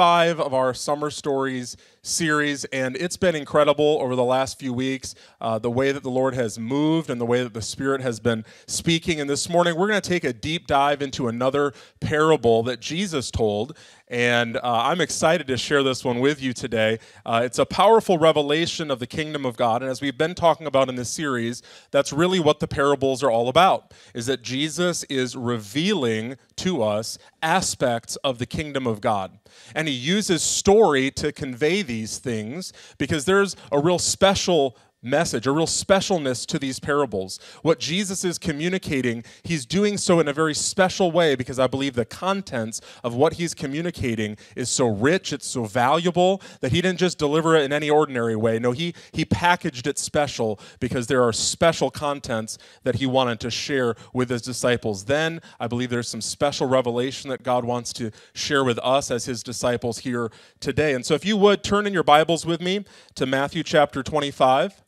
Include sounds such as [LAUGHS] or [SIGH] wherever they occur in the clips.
five of our Summer Stories series, and it's been incredible over the last few weeks uh, the way that the Lord has moved and the way that the Spirit has been speaking. And this morning, we're going to take a deep dive into another parable that Jesus told. And uh, I'm excited to share this one with you today. Uh, it's a powerful revelation of the kingdom of God. And as we've been talking about in this series, that's really what the parables are all about, is that Jesus is revealing to us aspects of the kingdom of God. And he uses story to convey these things because there's a real special message, a real specialness to these parables. What Jesus is communicating, he's doing so in a very special way because I believe the contents of what he's communicating is so rich, it's so valuable that he didn't just deliver it in any ordinary way. No, he he packaged it special because there are special contents that he wanted to share with his disciples. Then I believe there's some special revelation that God wants to share with us as his disciples here today. And so if you would turn in your Bibles with me to Matthew chapter 25.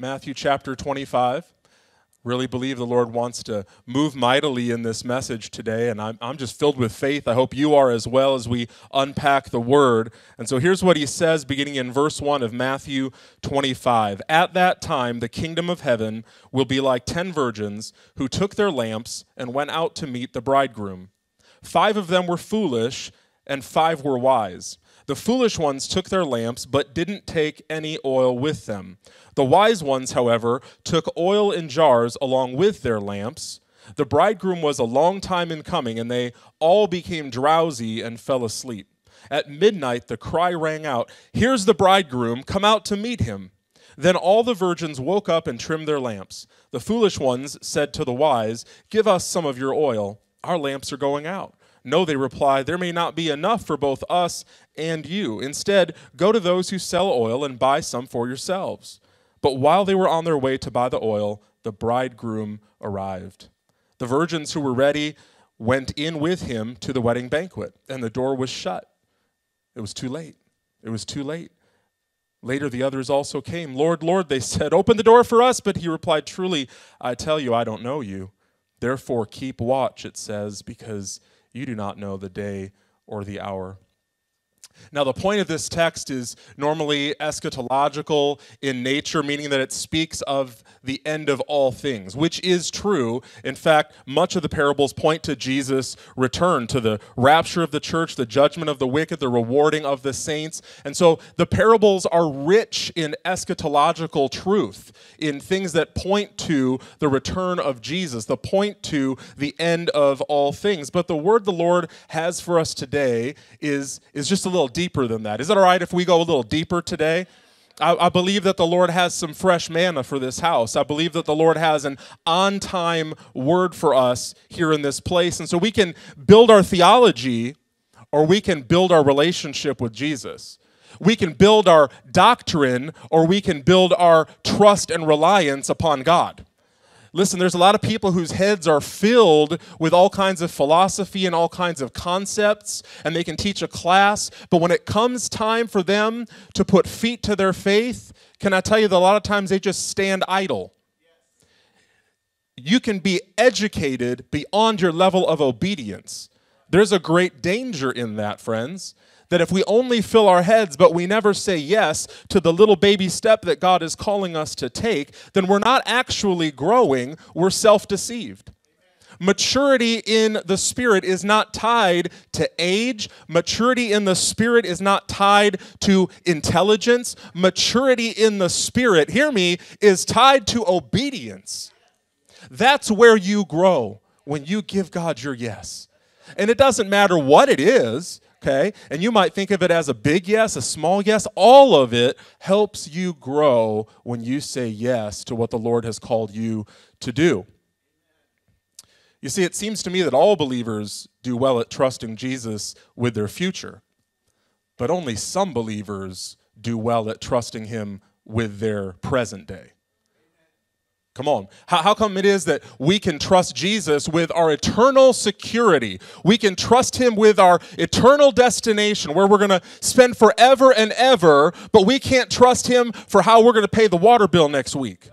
Matthew chapter 25. Really believe the Lord wants to move mightily in this message today, and I'm, I'm just filled with faith. I hope you are as well as we unpack the word. And so here's what he says beginning in verse 1 of Matthew 25. At that time, the kingdom of heaven will be like ten virgins who took their lamps and went out to meet the bridegroom. Five of them were foolish, and five were wise. The foolish ones took their lamps, but didn't take any oil with them. The wise ones, however, took oil in jars along with their lamps. The bridegroom was a long time in coming, and they all became drowsy and fell asleep. At midnight, the cry rang out, Here's the bridegroom, come out to meet him. Then all the virgins woke up and trimmed their lamps. The foolish ones said to the wise, Give us some of your oil. Our lamps are going out. No, they reply, there may not be enough for both us and you. Instead, go to those who sell oil and buy some for yourselves. But while they were on their way to buy the oil, the bridegroom arrived. The virgins who were ready went in with him to the wedding banquet, and the door was shut. It was too late. It was too late. Later, the others also came. Lord, Lord, they [LAUGHS] said, open the door for us. But he replied, Truly, I tell you, I don't know you. Therefore, keep watch, it says, because you do not know the day or the hour. Now, the point of this text is normally eschatological in nature, meaning that it speaks of the end of all things, which is true. In fact, much of the parables point to Jesus' return, to the rapture of the church, the judgment of the wicked, the rewarding of the saints. And so the parables are rich in eschatological truth, in things that point to the return of Jesus, the point to the end of all things. But the word the Lord has for us today is, is just a little deeper than that. Is it all right if we go a little deeper today? I, I, believe that the Lord has some fresh manna for this house. I believe that the Lord has an on time word for us here in this place. And so we can build our theology or we can build our relationship with Jesus. We can build our doctrine or we can build our trust and reliance upon God. Listen, there's a lot of people whose heads are filled with all kinds of philosophy and all kinds of concepts, and they can teach a class, but when it comes time for them to put feet to their faith, can I tell you that a lot of times they just stand idle? You can be educated beyond your level of obedience. There's a great danger in that, friends that if we only fill our heads but we never say yes to the little baby step that God is calling us to take, then we're not actually growing, we're self deceived. Maturity in the Spirit is not tied to age. Maturity in the Spirit is not tied to intelligence. Maturity in the Spirit, hear me, is tied to obedience. That's where you grow when you give God your yes. And it doesn't matter what it is, okay? And you might think of it as a big yes, a small yes. All of it helps you grow when you say yes to what the Lord has called you to do. You see, it seems to me that all believers do well at trusting Jesus with their future, but only some believers do well at trusting Him with their present day. Come on. How, how, come it is that we can trust Jesus with our eternal security? We can trust him with our eternal destination where we're going to spend forever and ever, but we can't trust him for how we're going to pay the water bill next week.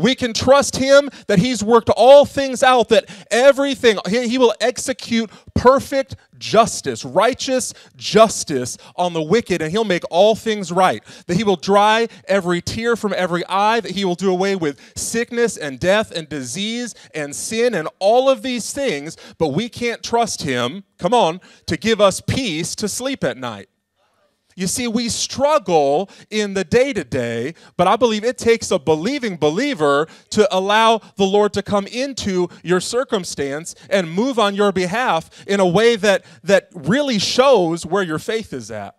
We can trust Him that He's worked all things out, that everything, He, he will execute perfect justice, righteous justice on the wicked, and He'll make all things right. That He will dry every tear from every eye, that He will do away with sickness and death and disease and sin and all of these things, but we can't trust Him, come on, to give us peace to sleep at night. You see, we struggle in the day to day, but I believe it takes a believing believer to allow the Lord to come into your circumstance and move on your behalf in a way that, that really shows where your faith is at.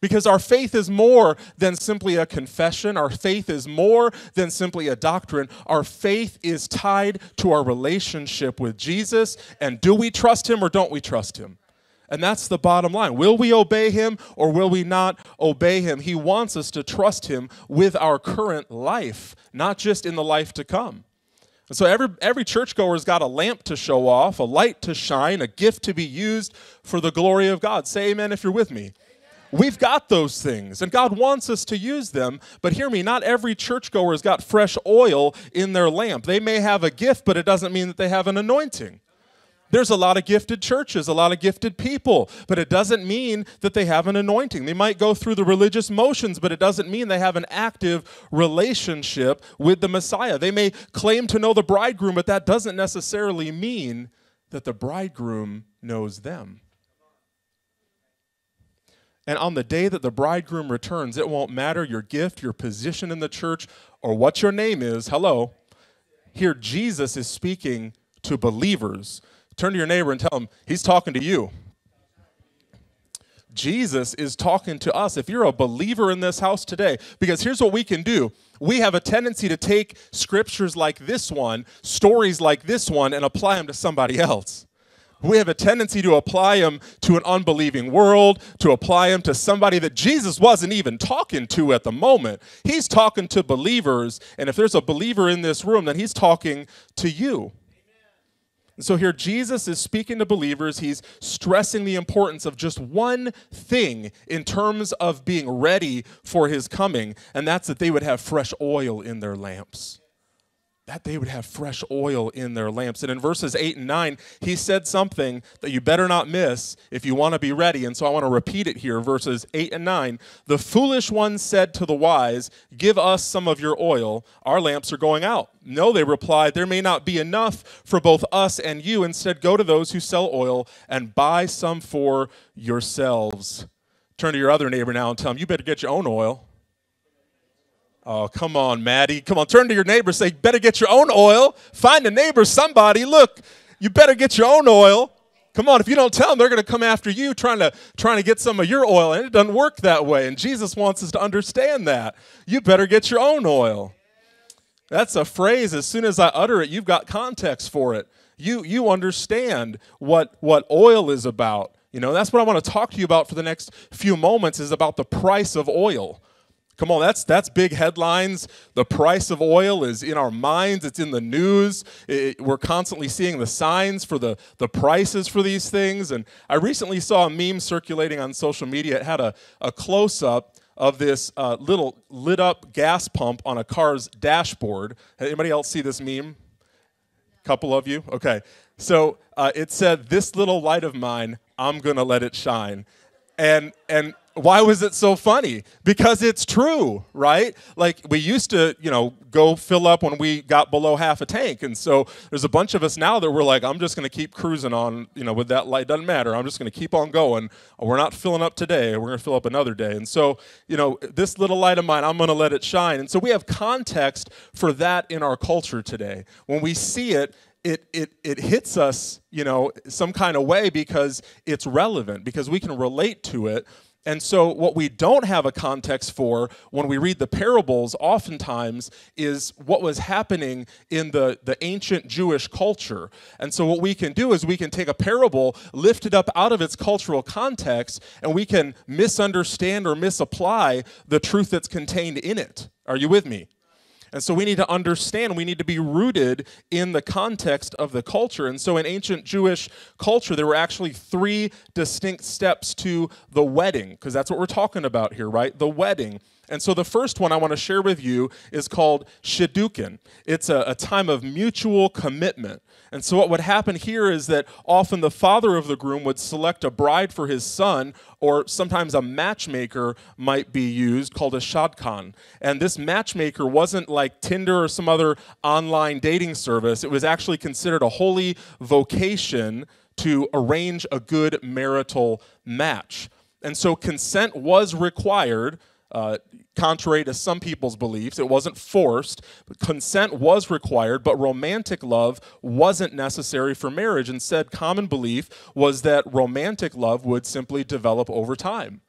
Because our faith is more than simply a confession. Our faith is more than simply a doctrine. Our faith is tied to our relationship with Jesus. And do we trust him or don't we trust him? And that's the bottom line. Will we obey him or will we not obey him? He wants us to trust him with our current life, not just in the life to come. And so every, every churchgoer's got a lamp to show off, a light to shine, a gift to be used for the glory of God. Say amen if you're with me. We've got those things, and God wants us to use them. But hear me, not every churchgoer's got fresh oil in their lamp. They may have a gift, but it doesn't mean that they have an anointing. There's a lot of gifted churches, a lot of gifted people, but it doesn't mean that they have an anointing. They might go through the religious motions, but it doesn't mean they have an active relationship with the Messiah. They may claim to know the bridegroom, but that doesn't necessarily mean that the bridegroom knows them. And on the day that the bridegroom returns, it won't matter your gift, your position in the church, or what your name is. Hello. Here, Jesus is speaking to believers Turn to your neighbor and tell him, He's talking to you. Jesus is talking to us. If you're a believer in this house today, because here's what we can do we have a tendency to take scriptures like this one, stories like this one, and apply them to somebody else. We have a tendency to apply them to an unbelieving world, to apply them to somebody that Jesus wasn't even talking to at the moment. He's talking to believers, and if there's a believer in this room, then he's talking to you. And so here Jesus is speaking to believers. He's stressing the importance of just one thing in terms of being ready for his coming, and that's that they would have fresh oil in their lamps that they would have fresh oil in their lamps. And in verses 8 and 9, he said something that you better not miss if you want to be ready. And so I want to repeat it here verses 8 and 9. The foolish one said to the wise, Give us some of your oil. Our lamps are going out. No, they replied, There may not be enough for both us and you. Instead, go to those who sell oil and buy some for yourselves. Turn to your other neighbor now and tell him, You better get your own oil. Oh, come on, Maddie. Come on, turn to your neighbor. Say, better get your own oil. Find a neighbor, somebody. Look, you better get your own oil. Come on, if you don't tell them, they're going to come after you trying to trying to get some of your oil, and it doesn't work that way. And Jesus wants us to understand that. You better get your own oil. That's a phrase. As soon as I utter it, you've got context for it. You you understand what what oil is about. You know, that's what I want to talk to you about for the next few moments is about the price of oil. Come on, that's that's big headlines. The price of oil is in our minds. It's in the news. It, we're constantly seeing the signs for the the prices for these things. And I recently saw a meme circulating on social media. It had a, a close up of this uh, little lit up gas pump on a car's dashboard. Anybody else see this meme? Couple of you. Okay. So uh, it said, "This little light of mine, I'm gonna let it shine," and and why was it so funny? Because it's true, right? Like we used to, you know, go fill up when we got below half a tank. And so there's a bunch of us now that we're like, I'm just going to keep cruising on, you know, with that light. Doesn't matter. I'm just going to keep on going. We're not filling up today. We're going to fill up another day. And so, you know, this little light of mine, I'm going to let it shine. And so we have context for that in our culture today. When we see it, it, it, it hits us, you know, some kind of way because it's relevant, because we can relate to it and so, what we don't have a context for when we read the parables, oftentimes, is what was happening in the, the ancient Jewish culture. And so, what we can do is we can take a parable, lift it up out of its cultural context, and we can misunderstand or misapply the truth that's contained in it. Are you with me? And so we need to understand, we need to be rooted in the context of the culture. And so in ancient Jewish culture, there were actually three distinct steps to the wedding, because that's what we're talking about here, right? The wedding. And so the first one I want to share with you is called Shidduchin. It's a, a, time of mutual commitment. And so what would happen here is that often the father of the groom would select a bride for his son, or sometimes a matchmaker might be used called a shadchan. And this matchmaker wasn't like Tinder or some other online dating service. It was actually considered a holy vocation to arrange a good marital match. And so consent was required uh, contrary to some people's beliefs. It wasn't forced. Consent was required, but romantic love wasn't necessary for marriage. Instead, common belief was that romantic love would simply develop over time.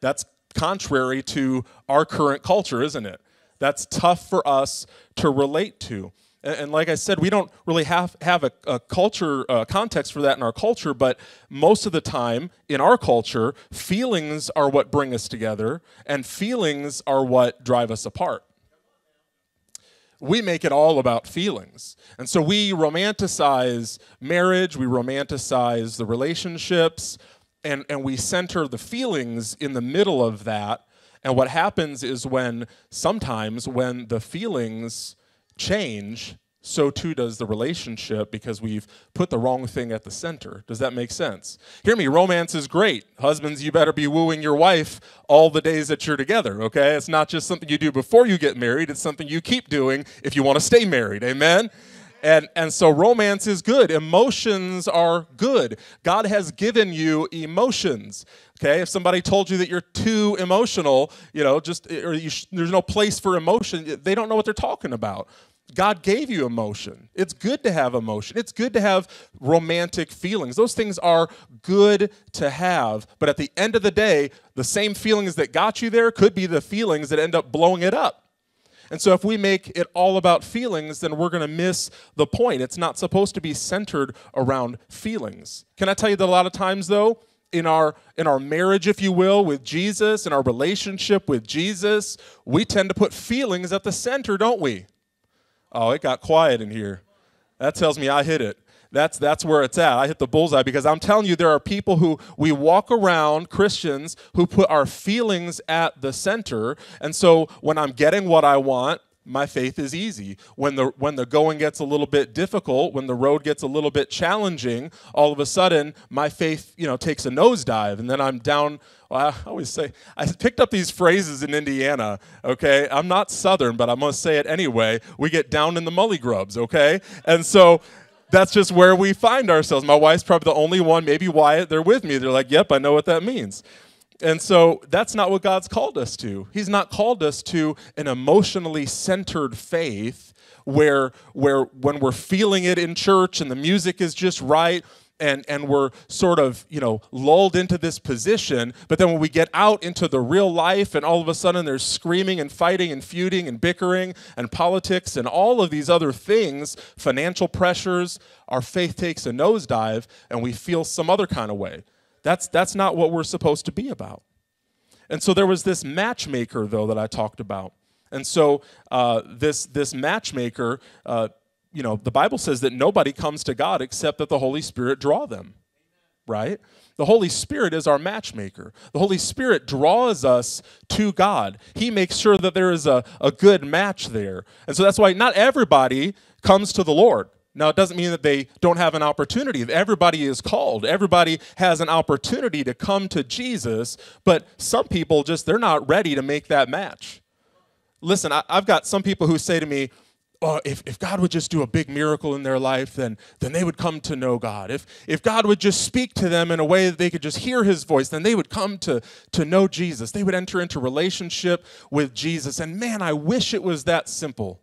That's contrary to our current culture, isn't it? That's tough for us to relate to. And, like I said, we don't really have, have a, a culture uh, context for that in our culture, but most of the time in our culture, feelings are what bring us together, and feelings are what drive us apart. We make it all about feelings. And so we romanticize marriage, we romanticize the relationships, and, and we center the feelings in the middle of that. And what happens is when sometimes when the feelings change, so too does the relationship because we've put the wrong thing at the center. Does that make sense? Hear me, romance is great. Husbands, you better be wooing your wife all the days that you're together, okay? It's not just something you do before you get married, it's something you keep doing if you want to stay married. Amen? And, and so romance is good. Emotions are good. God has given you emotions. Okay, if somebody told you that you're too emotional, you know, just or you sh- there's no place for emotion, they don't know what they're talking about. God gave you emotion. It's good to have emotion. It's good to have romantic feelings. Those things are good to have. But at the end of the day, the same feelings that got you there could be the feelings that end up blowing it up. And so if we make it all about feelings, then we're going to miss the point. It's not supposed to be centered around feelings. Can I tell you that a lot of times though, in our in our marriage if you will with Jesus in our relationship with Jesus we tend to put feelings at the center don't we Oh, it got quiet in here. That tells me I hit it. That's, that's where it's at. I hit the bullseye because I'm telling you, there are people who we walk around, Christians, who put our feelings at the center. And so when I'm getting what I want, my faith is easy. When the when the going gets a little bit difficult, when the road gets a little bit challenging, all of a sudden my faith, you know, takes a nosedive, and then I'm down. Well, I always say I picked up these phrases in Indiana. Okay, I'm not Southern, but I'm gonna say it anyway. We get down in the mully grubs. Okay, and so that's just where we find ourselves. My wife's probably the only one, maybe Wyatt, they're with me. They're like, yep, I know what that means. And so that's not what God's called us to. He's not called us to an emotionally centered faith where, where when we're feeling it in church and the music is just right, and, and we're sort of, you know, lulled into this position. But then when we get out into the real life and all of a sudden there's screaming and fighting and feuding and bickering and politics and all of these other things, financial pressures, our faith takes a nosedive and we feel some other kind of way. That's, that's not what we're supposed to be about. And so there was this matchmaker, though, that I talked about. And so uh, this, this matchmaker, uh, you know, the Bible says that nobody comes to God except that the Holy Spirit draw them, right? The Holy Spirit is our matchmaker. The Holy Spirit draws us to God. He makes sure that there is a, a good match there. And so that's why not everybody comes to the Lord. Now, it doesn't mean that they don't have an opportunity. Everybody is called. Everybody has an opportunity to come to Jesus, but some people just, they're not ready to make that match. Listen, I, have got some people who say to me, oh, if, if God would just do a big miracle in their life, then, then they would come to know God. If, if God would just speak to them in a way that they could just hear his voice, then they would come to, to know Jesus. They would enter into relationship with Jesus. And man, I wish it was that simple.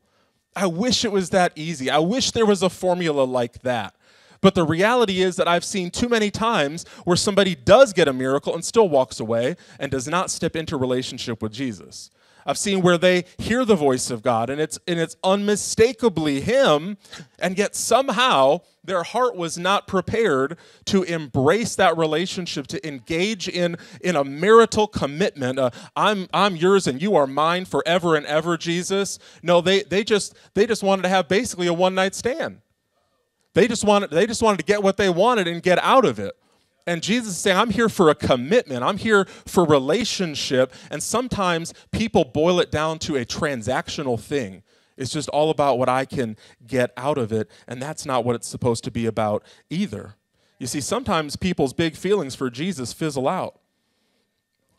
I wish it was that easy. I wish there was a formula like that. But the reality is that I've seen too many times where somebody does get a miracle and still walks away and does not step into relationship with Jesus. I've seen where they hear the voice of God and it's and it's unmistakably him and yet somehow their heart was not prepared to embrace that relationship to engage in in a marital commitment uh, I'm I'm yours and you are mine forever and ever Jesus. No they they just they just wanted to have basically a one night stand. They just wanted they just wanted to get what they wanted and get out of it And Jesus is saying, I'm here for a commitment. I'm here for relationship. And sometimes people boil it down to a transactional thing. It's just all about what I can get out of it. And that's not what it's supposed to be about either. You see, sometimes people's big feelings for Jesus fizzle out.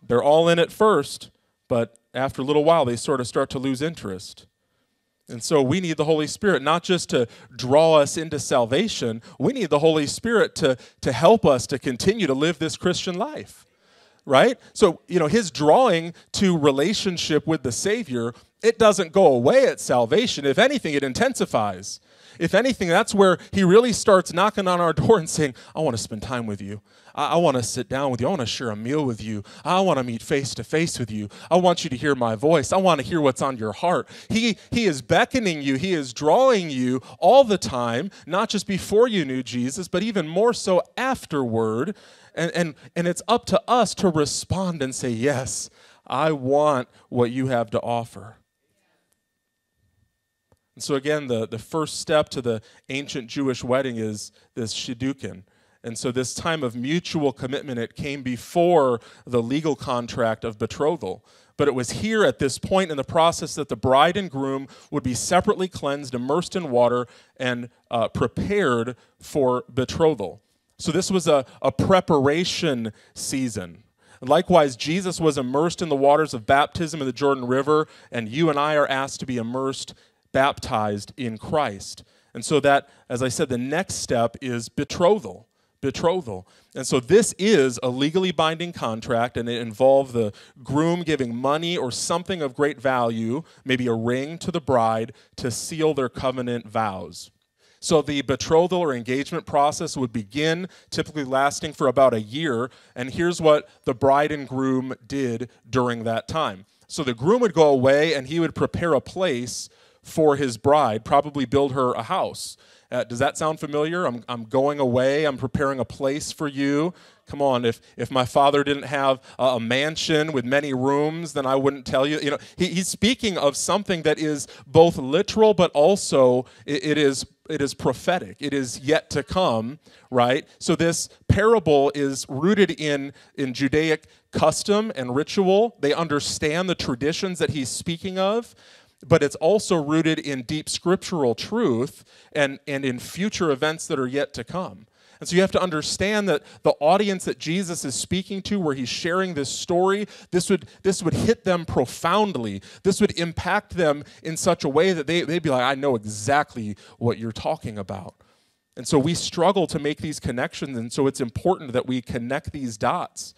They're all in at first, but after a little while, they sort of start to lose interest. And so we need the Holy Spirit not just to draw us into salvation, we need the Holy Spirit to, to help us to continue to live this Christian life. Right? So, you know, his drawing to relationship with the Savior, it doesn't go away at salvation. If anything, it intensifies. If anything, that's where he really starts knocking on our door and saying, I want to spend time with you. I, I want to sit down with you. I want to share a meal with you. I want to meet face to face with you. I want you to hear my voice. I want to hear what's on your heart. He, he is beckoning you, He is drawing you all the time, not just before you knew Jesus, but even more so afterward. And, and, and it's up to us to respond and say, Yes, I want what you have to offer. And so, again, the, the first step to the ancient Jewish wedding is this shidduchin. And so, this time of mutual commitment, it came before the legal contract of betrothal. But it was here at this point in the process that the bride and groom would be separately cleansed, immersed in water, and uh, prepared for betrothal. So, this was a, a preparation season. Likewise, Jesus was immersed in the waters of baptism in the Jordan River, and you and I are asked to be immersed baptized in Christ. And so that, as I said, the next step is betrothal. Betrothal. And so this is a legally binding contract, and it involved the groom giving money or something of great value, maybe a ring to the bride, to seal their covenant vows. So the betrothal or engagement process would begin, typically lasting for about a year. And here's what the bride and groom did during that time. So the groom would go away and he would prepare a place for his bride, probably build her a house. Uh, does that sound familiar? I'm, I'm going away, I'm preparing a place for you. Come on, if, if my father didn't have a, a mansion with many rooms, then I wouldn't tell you. You know, he, he's speaking of something that is both literal, but also it, it is it is prophetic it is yet to come right so this parable is rooted in in judaic custom and ritual they understand the traditions that he's speaking of but it's also rooted in deep scriptural truth and, and in future events that are yet to come. And so you have to understand that the audience that Jesus is speaking to, where he's sharing this story, this would, this would hit them profoundly. This would impact them in such a way that they, they'd be like, I know exactly what you're talking about. And so we struggle to make these connections, and so it's important that we connect these dots.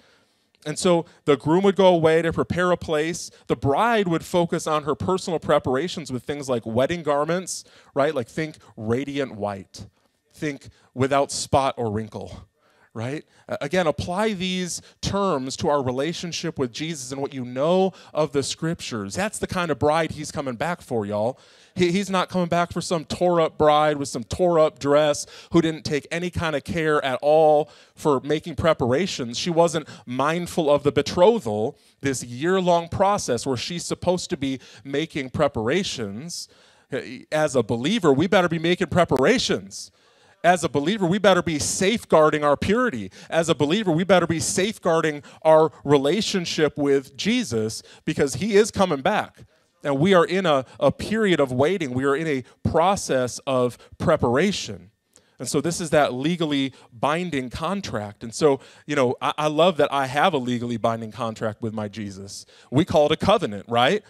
And so the groom would go away to prepare a place. The bride would focus on her personal preparations with things like wedding garments, right? Like think radiant white, think without spot or wrinkle, right? Again, apply these terms to our relationship with Jesus and what you know of the scriptures. That's the kind of bride he's coming back for, y'all. He, he's not coming back for some tore up bride with some tore up dress who didn't take any kind of care at all for making preparations. She wasn't mindful of the betrothal, this year long process where she's supposed to be making preparations. As a believer, we better be making preparations as a believer, we better be safeguarding our purity. As a believer, we better be safeguarding our relationship with Jesus because he is coming back. And we are in a, a period of waiting, we are in a process of preparation. And so this is that legally binding contract. And so, you know, I, I, love that I have a legally binding contract with my Jesus. We call it a covenant, right?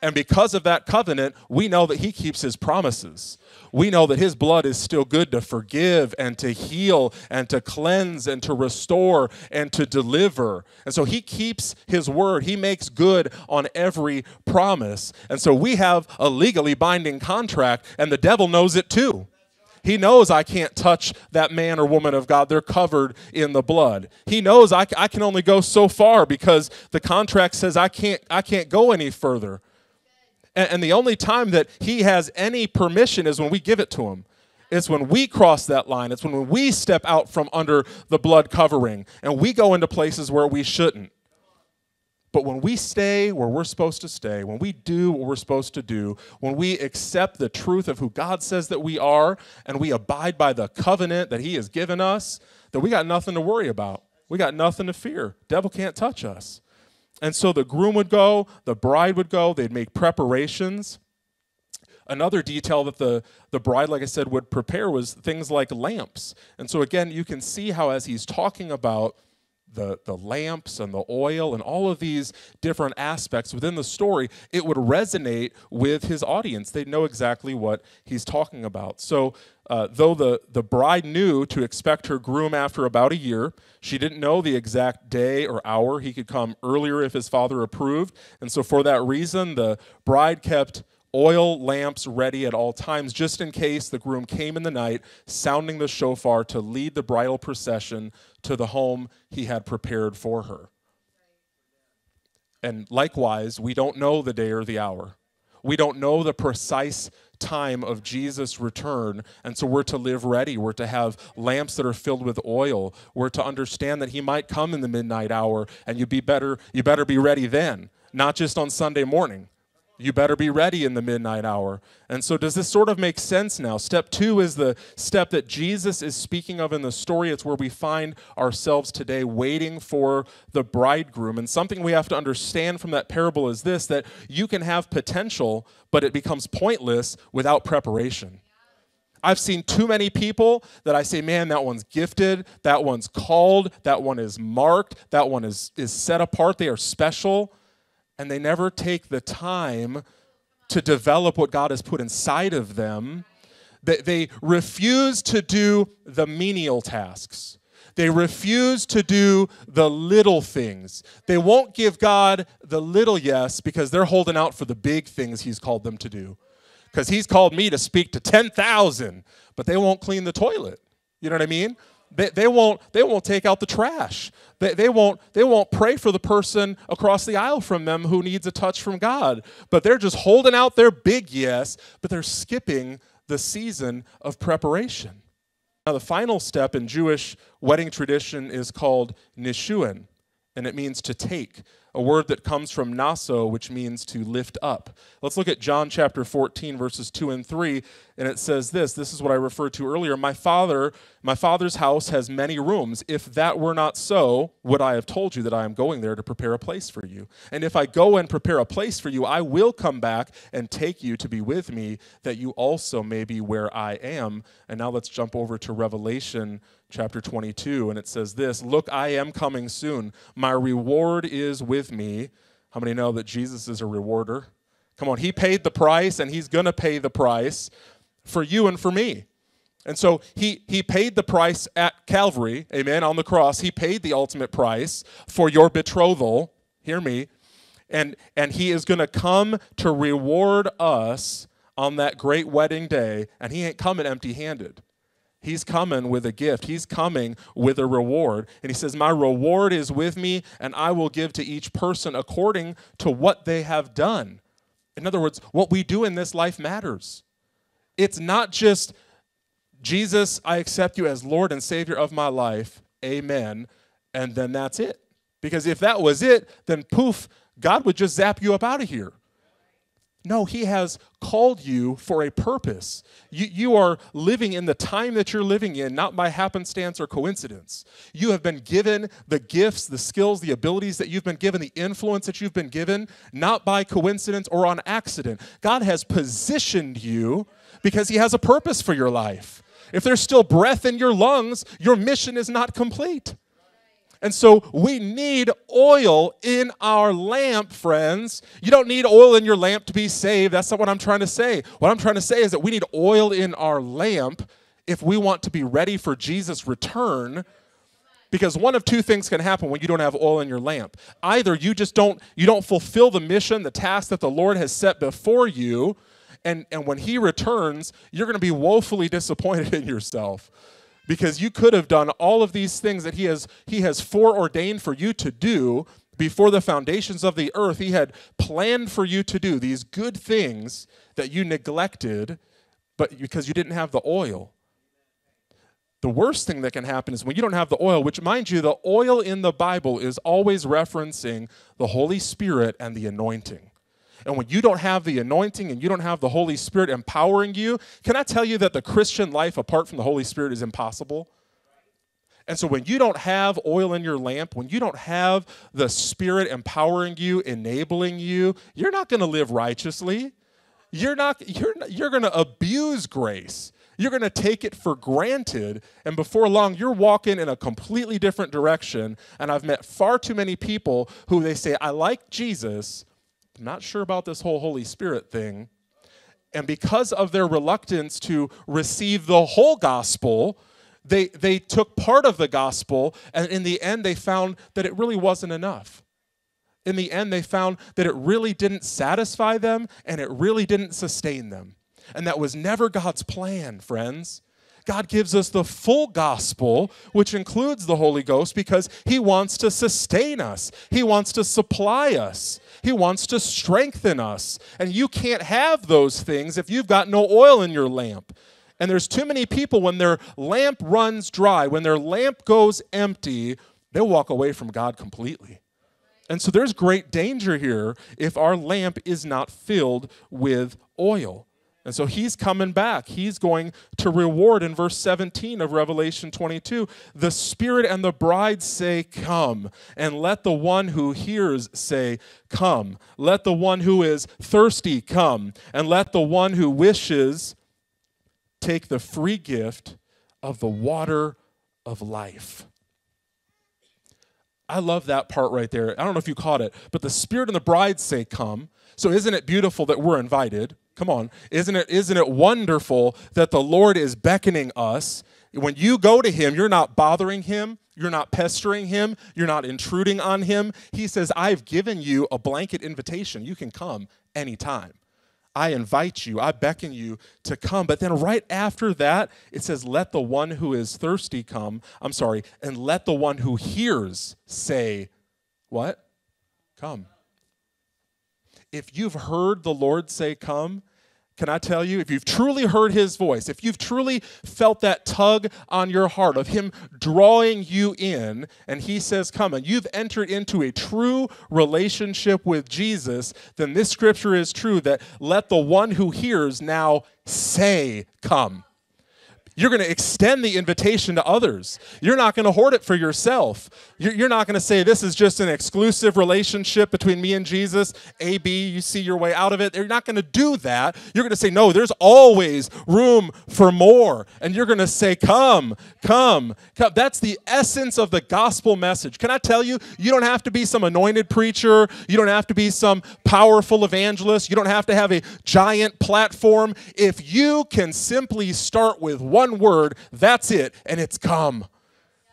And because of that covenant, we know that he keeps his promises. We know that his blood is still good to forgive and to heal and to cleanse and to restore and to deliver. And so he keeps his word. He makes good on every promise. And so we have a legally binding contract, and the devil knows it too. He knows I can't touch that man or woman of God. They're covered in the blood. He knows I, I can only go so far because the contract says I can't, I can't go any further. And, the only time that he has any permission is when we give it to him. It's when we cross that line. It's when we step out from under the blood covering and we go into places where we shouldn't. But when we stay where we're supposed to stay, when we do what we're supposed to do, when we accept the truth of who God says that we are, and we abide by the covenant that He has given us, then we got nothing to worry about. We got nothing to fear. Devil can't touch us. And so the groom would go, the bride would go, they'd make preparations. Another detail that the, the bride, like I said, would prepare was things like lamps. And so, again, you can see how, as he's talking about the, the lamps and the oil and all of these different aspects within the story, it would resonate with his audience. They'd know exactly what he's talking about. So, uh, though the, the bride knew to expect her groom after about a year, she didn't know the exact day or hour. He could come earlier if his father approved. And so, for that reason, the bride kept oil lamps ready at all times, just in case the groom came in the night, sounding the shofar to lead the bridal procession to the home he had prepared for her. And likewise, we don't know the day or the hour. We don't know the precise time of Jesus' return. And so we're to live ready. We're to have lamps that are filled with oil. We're to understand that he might come in the midnight hour and you be better you better be ready then, not just on Sunday morning. You better be ready in the midnight hour. And so, does this sort of make sense now? Step two is the step that Jesus is speaking of in the story. It's where we find ourselves today waiting for the bridegroom. And something we have to understand from that parable is this that you can have potential, but it becomes pointless without preparation. I've seen too many people that I say, man, that one's gifted, that one's called, that one is marked, that one is, is set apart, they are special and they never take the time to develop what God has put inside of them. They, they refuse to do the menial tasks. They refuse to do the little things. They won't give God the little yes because they're holding out for the big things He's called them to do. Because He's called me to speak to 10,000, but they won't clean the toilet. You know what I mean? They, they, won't, they won't take out the trash. They, they, won't, they won't pray for the person across the aisle from them who needs a touch from God. But they're just holding out their big yes, but they're skipping the season of preparation. Now, the final step in Jewish wedding tradition is called nishuin, and it means to take a word that comes from naso, which means to lift up. Let's look at John chapter 14, verses 2 and 3, and it says this. This is what I referred to earlier. My father, my father's house has many rooms. If that were not so, would I have told you that I am going there to prepare a place for you? And if I go and prepare a place for you, I will come back and take you to be with me, that you also may be where I am. And now let's jump over to Revelation chapter 22, and it says this Look, I am coming soon. My reward is with me. How many know that Jesus is a rewarder? Come on, he paid the price, and he's going to pay the price for you and for me. And so he, he paid the price at Calvary, amen, on the cross. He paid the ultimate price for your betrothal. Hear me. And, and he is going to come to reward us on that great wedding day, and he ain't coming empty handed. He's coming with a gift. He's coming with a reward. And he says, My reward is with me, and I will give to each person according to what they have done. In other words, what we do in this life matters. It's not just, Jesus, I accept you as Lord and Savior of my life. Amen. And then that's it. Because if that was it, then poof, God would just zap you up out of here. No, He has called you for a purpose. You, you are living in the time that you're living in, not by happenstance or coincidence. You have been given the gifts, the skills, the abilities that you've been given, the influence that you've been given, not by coincidence or on accident. God has positioned you because He has a purpose for your life. If there's still breath in your lungs, your mission is not complete. And so we need oil in our lamp, friends. You don't need oil in your lamp to be saved. That's not what I'm trying to say. What I'm trying to say is that we need oil in our lamp if we want to be ready for Jesus' return. Because one of two things can happen when you don't have oil in your lamp. Either you just don't you don't fulfill the mission, the task that the Lord has set before you, and, and when he returns, you're going to be woefully disappointed in yourself because you could have done all of these things that he has he has foreordained for you to do before the foundations of the earth. He had planned for you to do these good things that you neglected but because you didn't have the oil. The worst thing that can happen is when you don't have the oil which mind you the oil in the bible is always referencing the holy spirit and the anointing and when you don't have the anointing and you don't have the Holy Spirit empowering you, can I tell you that the Christian life apart from the Holy Spirit is impossible? And so when you don't have oil in your lamp, when you don't have the Spirit empowering you, enabling you, you're not going to live righteously. You're not you're you're going to abuse grace. You're going to take it for granted and before long you're walking in a completely different direction and I've met far too many people who they say I like Jesus, I'm not sure about this whole Holy Spirit thing. And because of their reluctance to receive the whole gospel, they, they took part of the gospel, and in the end, they found that it really wasn't enough. In the end, they found that it really didn't satisfy them and it really didn't sustain them. And that was never God's plan, friends. God gives us the full gospel, which includes the Holy Ghost, because He wants to sustain us. He wants to supply us. He wants to strengthen us. And you can't have those things if you've got no oil in your lamp. And there's too many people when their lamp runs dry, when their lamp goes empty, they'll walk away from God completely. And so there's great danger here if our lamp is not filled with oil. And so he's coming back. He's going to reward in verse 17 of Revelation 22. The Spirit and the bride say, Come. And let the one who hears say, Come. Let the one who is thirsty come. And let the one who wishes take the free gift of the water of life. I love that part right there. I don't know if you caught it, but the Spirit and the bride say, Come. So isn't it beautiful that we're invited? Come on. Isn't it, isn't it wonderful that the Lord is beckoning us? When you go to Him, you're not bothering Him. You're not pestering him. You're not intruding on him. He says, I've given you a blanket invitation. You can come anytime. I invite you, I beckon you to come. But then right after that, it says, Let the one who is thirsty come. I'm sorry, and let the one who hears say, What? Come. If you've heard the Lord say, Come, can I tell you, if you've truly heard his voice, if you've truly felt that tug on your heart of him drawing you in, and he says, Come, and you've entered into a true relationship with Jesus, then this scripture is true that let the one who hears now say, Come. You're going to extend the invitation to others. You're not going to hoard it for yourself. You're not going to say, This is just an exclusive relationship between me and Jesus. A, B, you see your way out of it. You're not going to do that. You're going to say, No, there's always room for more. And you're going to say, Come, come, come. That's the essence of the gospel message. Can I tell you, you don't have to be some anointed preacher. You don't have to be some powerful evangelist. You don't have to have a giant platform. If you can simply start with one one word, that's it, and it's come.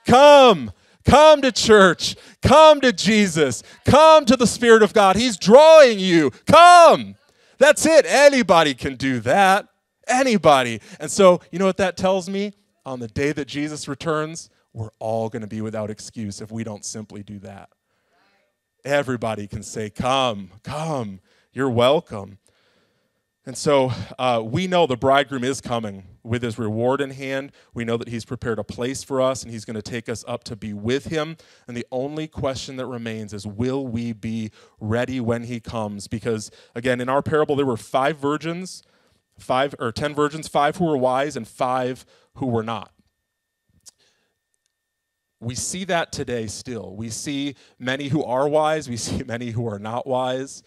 Come. Come to church. Come to Jesus. Come to the Spirit of God. He's drawing you. Come. That's it. Anybody can do that. Anybody. And so, you know what that tells me? On the day that Jesus returns, we're all going to be without excuse if we don't simply do that. Everybody can say, Come, come, you're welcome. And so uh, we know the bridegroom is coming with his reward in hand. We know that he's prepared a place for us and he's going to take us up to be with him. And the only question that remains is will we be ready when he comes? Because, again, in our parable, there were five virgins, five or ten virgins, five who were wise and five who were not. We see that today still. We see many who are wise, we see [LAUGHS] many who are not wise.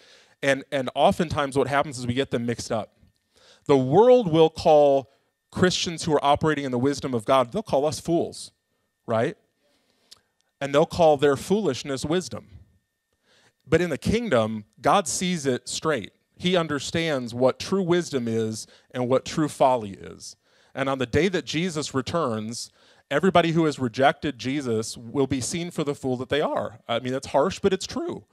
And, and oftentimes, what happens is we get them mixed up. The world will call Christians who are operating in the wisdom of God, they'll call us fools, right? And they'll call their foolishness wisdom. But in the kingdom, God sees it straight. He understands what true wisdom is and what true folly is. And on the day that Jesus returns, everybody who has rejected Jesus will be seen for the fool that they are. I mean, that's harsh, but it's true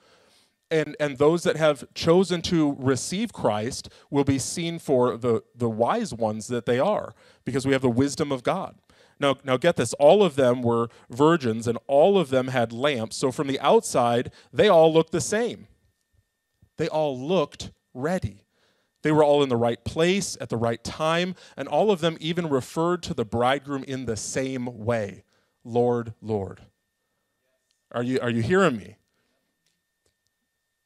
and, and those that have chosen to receive Christ will be seen for the, the wise ones that they are, because we have the wisdom of God. Now, now get this all of them were virgins, and all of them had lamps. So from the outside, they all looked the same. They all looked ready. They were all in the right place at the right time, and all of them even referred to the bridegroom in the same way Lord, Lord. Are you, are you hearing me?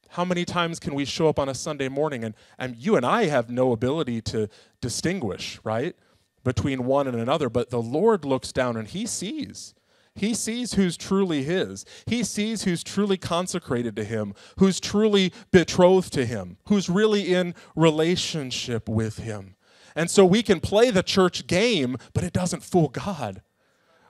How many times can we show up on a Sunday morning and, and you and I have no ability to distinguish, right, between one and another, but the Lord looks down and he sees. He sees who's truly his. He sees who's truly consecrated to him, who's truly betrothed to him, who's really in relationship with him. And so we can play the church game, but it doesn't fool God.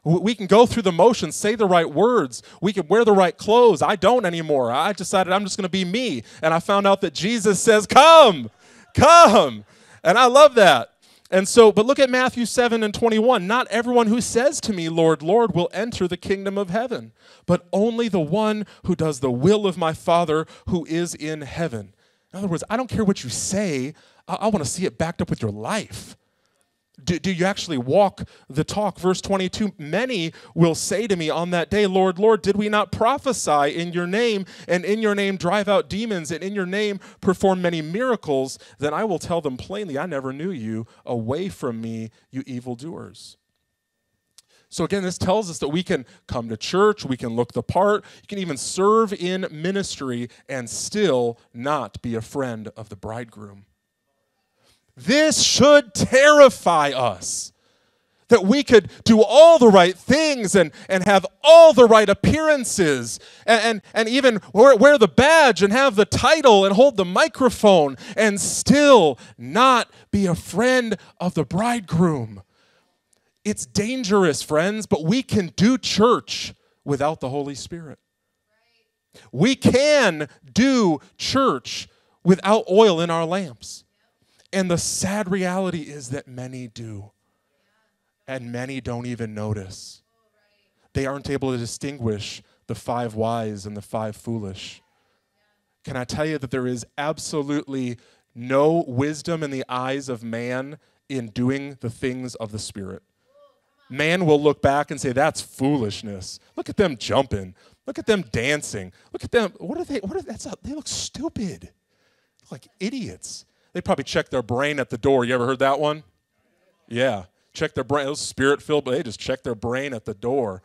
We can go through the motions, say the right words. We can wear the right clothes. I don't anymore. I decided I'm just going to be me. And I found out that Jesus says, Come, come. And I love that. And so, but look at Matthew 7 and 21. Not everyone who says to me, Lord, Lord, will enter the kingdom of heaven, but only the one who does the will of my Father who is in heaven. In other words, I don't care what you say, I, I want to see it backed up with your life. Do, do you actually walk the talk? Verse 22 Many will say to me on that day, Lord, Lord, did we not prophesy in your name, and in your name drive out demons, and in your name perform many miracles? Then I will tell them plainly, I never knew you. Away from me, you evildoers. So, again, this tells us that we can come to church, we can look the part, you can even serve in ministry and still not be a friend of the bridegroom. This should terrify us. That we could do all the right things and, and have all the right appearances and, and, and even wear, wear the badge and have the title and hold the microphone and still not be a friend of the bridegroom. It's dangerous, friends, but we can do church without the Holy Spirit. We can do church without oil in our lamps. And the sad reality is that many do. And many don't even notice. They aren't able to distinguish the five wise and the five foolish. Can I tell you that there is absolutely no wisdom in the eyes of man in doing the things of the Spirit? Man will look back and say, That's foolishness. Look at them jumping. Look at them dancing. Look at them. What are they? What are that's? They look stupid, like idiots. They probably check their brain at the door. You ever heard that one? Yeah. Check their brain. Those spirit filled, but they just check their brain at the door.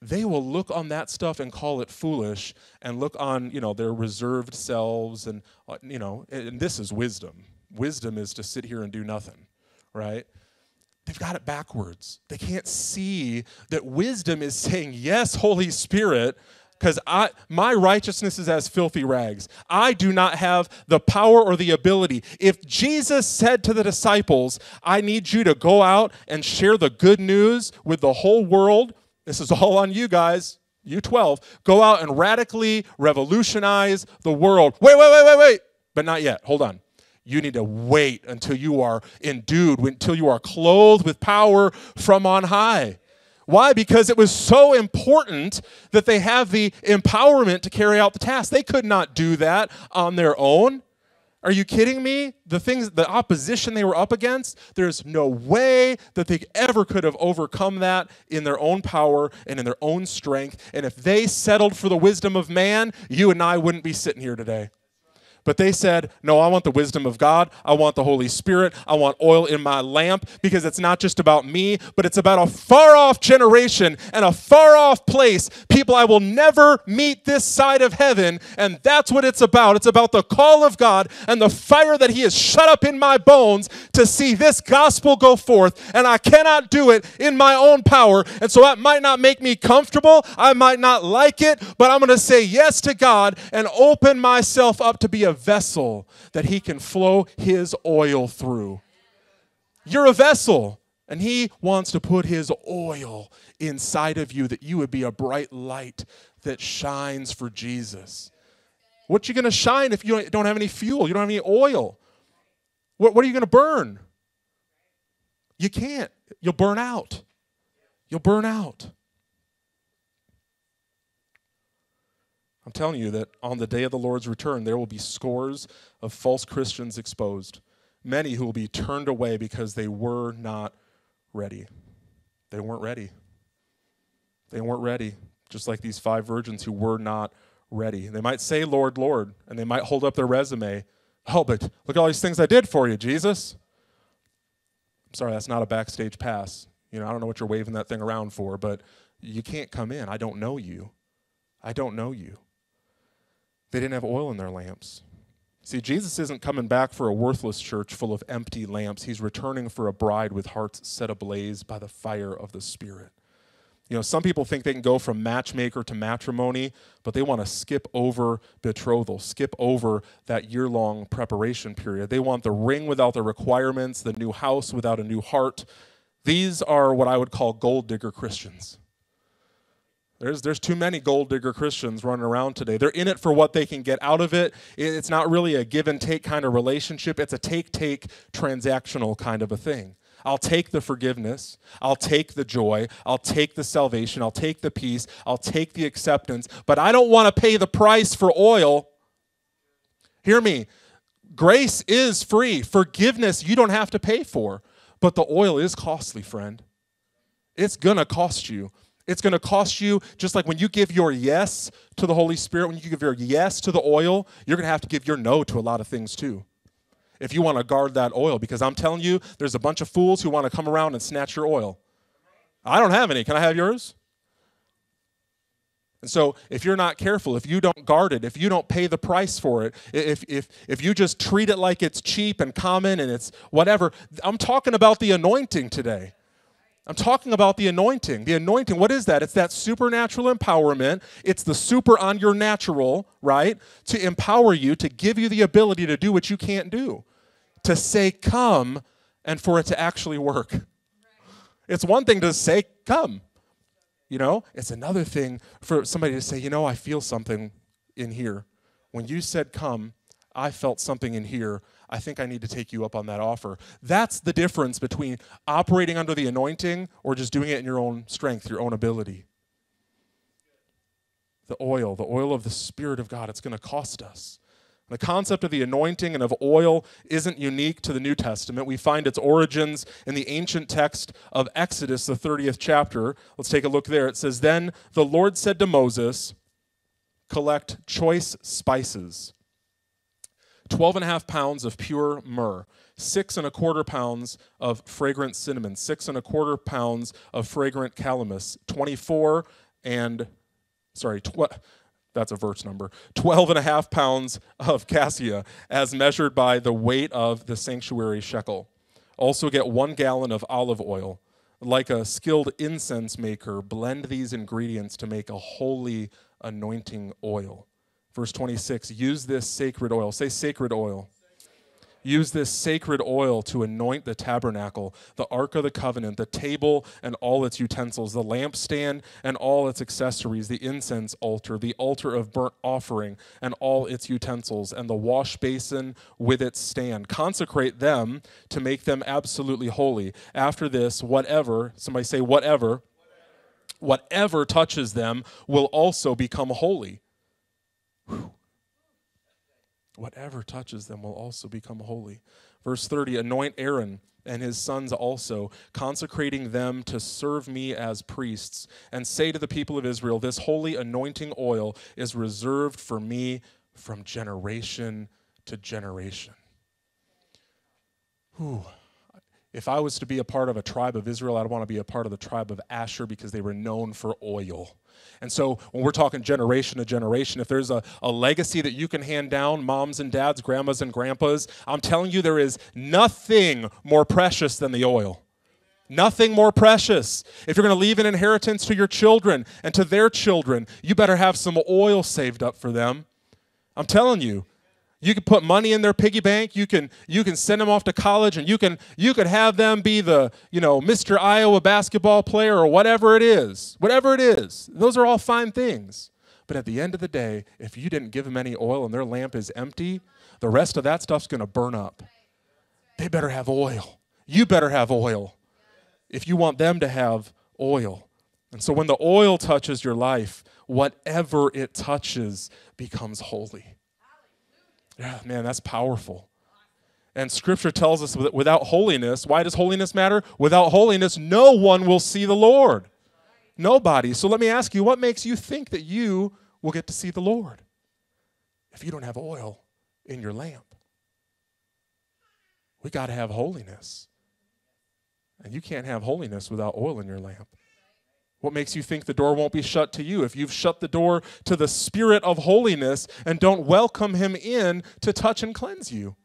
They will look on that stuff and call it foolish and look on, you know, their reserved selves and, uh, you know, and this is wisdom. Wisdom is to sit here and do nothing, right? They've got it backwards. They can't see that wisdom is saying, Yes, Holy Spirit, because I my righteousness is as filthy rags. I do not have the power or the ability. If Jesus said to the disciples, I need you to go out and share the good news with the whole world, this is all on you guys. You 12, go out and radically revolutionize the world. Wait, wait, wait, wait, wait. But not yet. Hold on. You need to wait until you are endued, until you are clothed with power from on high. Why? Because it was so important that they have the empowerment to carry out the task. They could not do that on their own. Are you kidding me? The things, the opposition they were up against, there's no way that they ever could have overcome that in their own power and in their own strength. And if they settled for the wisdom of man, you and I wouldn't be sitting here today. But they said, No, I want the wisdom of God. I want the Holy Spirit. I want oil in my lamp because it's not just about me, but it's about a far off generation and a far off place. People I will never meet this side of heaven. And that's what it's about. It's about the call of God and the fire that He has shut up in my bones to see this gospel go forth. And I cannot do it in my own power. And so that might not make me comfortable. I might not like it, but I'm going to say yes to God and open myself up to be a vessel that he can flow his oil through. You're a vessel, and he wants to put his oil inside of you that you would be a bright light that shines for Jesus. What you going to shine if you don't have any fuel? You don't have any oil. What, what are you going to burn? You can't. You'll burn out. You'll burn out. I'm telling you that on the day of the Lord's return, there will be scores of false Christians exposed, many who will be turned away because they were not ready. They weren't ready. They weren't ready, just like these five virgins who were not ready. They might say, Lord, Lord, and they might hold up their resume. Oh, but look at all these things I did for you, Jesus. I'm sorry, that's not a backstage pass. You know, I don't know what you're waving that thing around for, but you can't come in. I don't know you. I don't know you. They didn't have oil in their lamps. See, Jesus isn't coming back for a worthless church full of empty lamps. He's returning for a bride with hearts set ablaze by the fire of the Spirit. You know, some people think they can go from matchmaker to matrimony, but they want to skip over betrothal, skip over that year long preparation period. They want the ring without the requirements, the new house without a new heart. These are what I would call gold digger Christians. There's, there's too many gold digger Christians running around today. They're in it for what they can get out of it. It's not really a give and take kind of relationship, it's a take take transactional kind of a thing. I'll take the forgiveness. I'll take the joy. I'll take the salvation. I'll take the peace. I'll take the acceptance. But I don't want to pay the price for oil. Hear me. Grace is free. Forgiveness you don't have to pay for. But the oil is costly, friend. It's going to cost you. It's going to cost you, just like when you give your yes to the Holy Spirit, when you give your yes to the oil, you're going to have to give your no to a lot of things too if you want to guard that oil because I'm telling you, there's a bunch of fools who want to come around and snatch your oil. I don't have any. Can I have yours? And so, if you're not careful, if you don't guard it, if you don't pay the price for it, if, if, if you just treat it like it's cheap and common and it's whatever, I'm talking about the anointing today. I'm talking about the anointing. The anointing, what is that? It's that supernatural empowerment. It's the super on your natural, right? To empower you, to give you the ability to do what you can't do, to say, come, and for it to actually work. It's one thing to say, come. You know, it's another thing for somebody to say, you know, I feel something in here. When you said come, I felt something in here I think I need to take you up on that offer. That's the difference between operating under the anointing or just doing it in your own strength, your own ability. The oil, the oil of the Spirit of God, it's going to cost us. The concept of the anointing and of oil isn't unique to the New Testament. We find its origins in the ancient text of Exodus, the 30th chapter. Let's take a look there. It says, Then the Lord said to Moses, Collect choice spices 12 and a half pounds of pure myrrh, six and a quarter pounds of fragrant cinnamon, six and a quarter pounds of fragrant calamus, 24 and, sorry, tw- that's a verse number, 12 and a half pounds of cassia, as measured by the weight of the sanctuary shekel. Also get one gallon of olive oil. Like a skilled incense maker, blend these ingredients to make a holy anointing oil. Verse 26 use this sacred oil. Say sacred oil. Use this sacred oil to anoint the tabernacle, the ark of the covenant, the table and all its utensils, the lampstand and all its accessories, the incense altar, the altar of burnt offering and all its utensils, and the wash basin with its stand. Consecrate them to make them absolutely holy. After this, whatever, somebody say, whatever, whatever touches them will also become holy. Whatever touches them will also become holy. Verse 30 Anoint Aaron and his sons also, consecrating them to serve me as priests, and say to the people of Israel, This holy anointing oil is reserved for me from generation to generation. Whew. If I was to be a part of a tribe of Israel, I'd want to be a part of the tribe of Asher because they were known for oil. And so when we're talking generation to generation, if there's a, a legacy that you can hand down, moms and dads, grandmas and grandpas, I'm telling you, there is nothing more precious than the oil. Nothing more precious. If you're going to leave an inheritance to your children and to their children, you better have some oil saved up for them. I'm telling you, you can put money in their piggy bank. You can you can send them off to college, and you can you could have them be the you know Mr. Iowa basketball player or whatever it is, whatever it is. Those are all fine things. But at the end of the day, if you didn't give them any oil and their lamp is empty, the rest of that stuff's going to burn up. They better have oil. You better have oil if you want them to have oil. And so when the oil touches your life, whatever it touches becomes holy. Yeah, man, that's powerful. And scripture tells us that without holiness, why does holiness matter? Without holiness, no one will see the Lord. Nobody. So let me ask you, what makes you think that you will get to see the Lord if you don't have oil in your lamp? We got to have holiness. And you can't have holiness without oil in your lamp. What makes you think the door won't be shut to you if you've shut the door to the Spirit of holiness and don't welcome Him in to touch and cleanse you?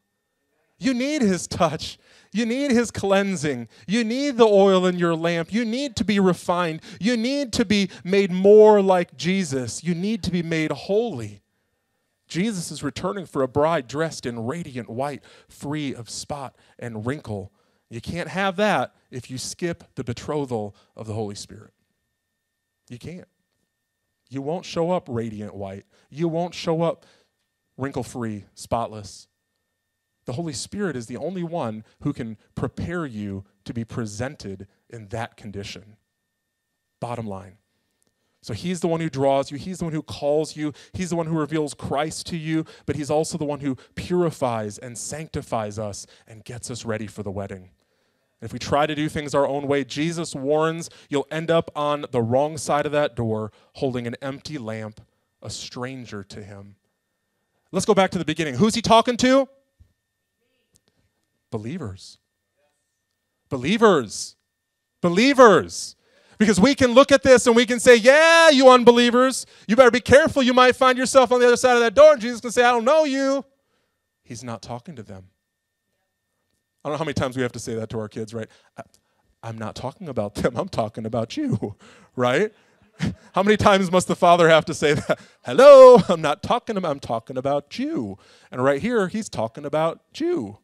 You need his touch. You need his cleansing. You need the oil in your lamp. You need to be refined. You need to be made more like Jesus. You need to be made holy. Jesus is returning for a bride dressed in radiant white, free of spot and wrinkle. You can't have that if you skip the betrothal of the Holy Spirit. You can't. You won't show up radiant white. You won't show up wrinkle free, spotless. The Holy Spirit is the only one who can prepare you to be presented in that condition. Bottom line. So he's the one who draws you, he's the one who calls you, he's the one who reveals Christ to you, but he's also the one who purifies and sanctifies us and gets us ready for the wedding. If we try to do things our own way, Jesus warns you'll end up on the wrong side of that door holding an empty lamp, a stranger to him. Let's go back to the beginning. Who's he talking to? Believers. Believers. Believers. Because we can look at this and we can say, Yeah, you unbelievers, you better be careful. You might find yourself on the other side of that door. And Jesus can say, I don't know you. He's not talking to them. I don't know how many times we have to say that to our kids, right? I'm not talking about them, I'm talking about you, [LAUGHS] right? [LAUGHS] How many times must the father have to say that? Hello, I'm not talking about, I'm talking about you. And right here, he's talking about you.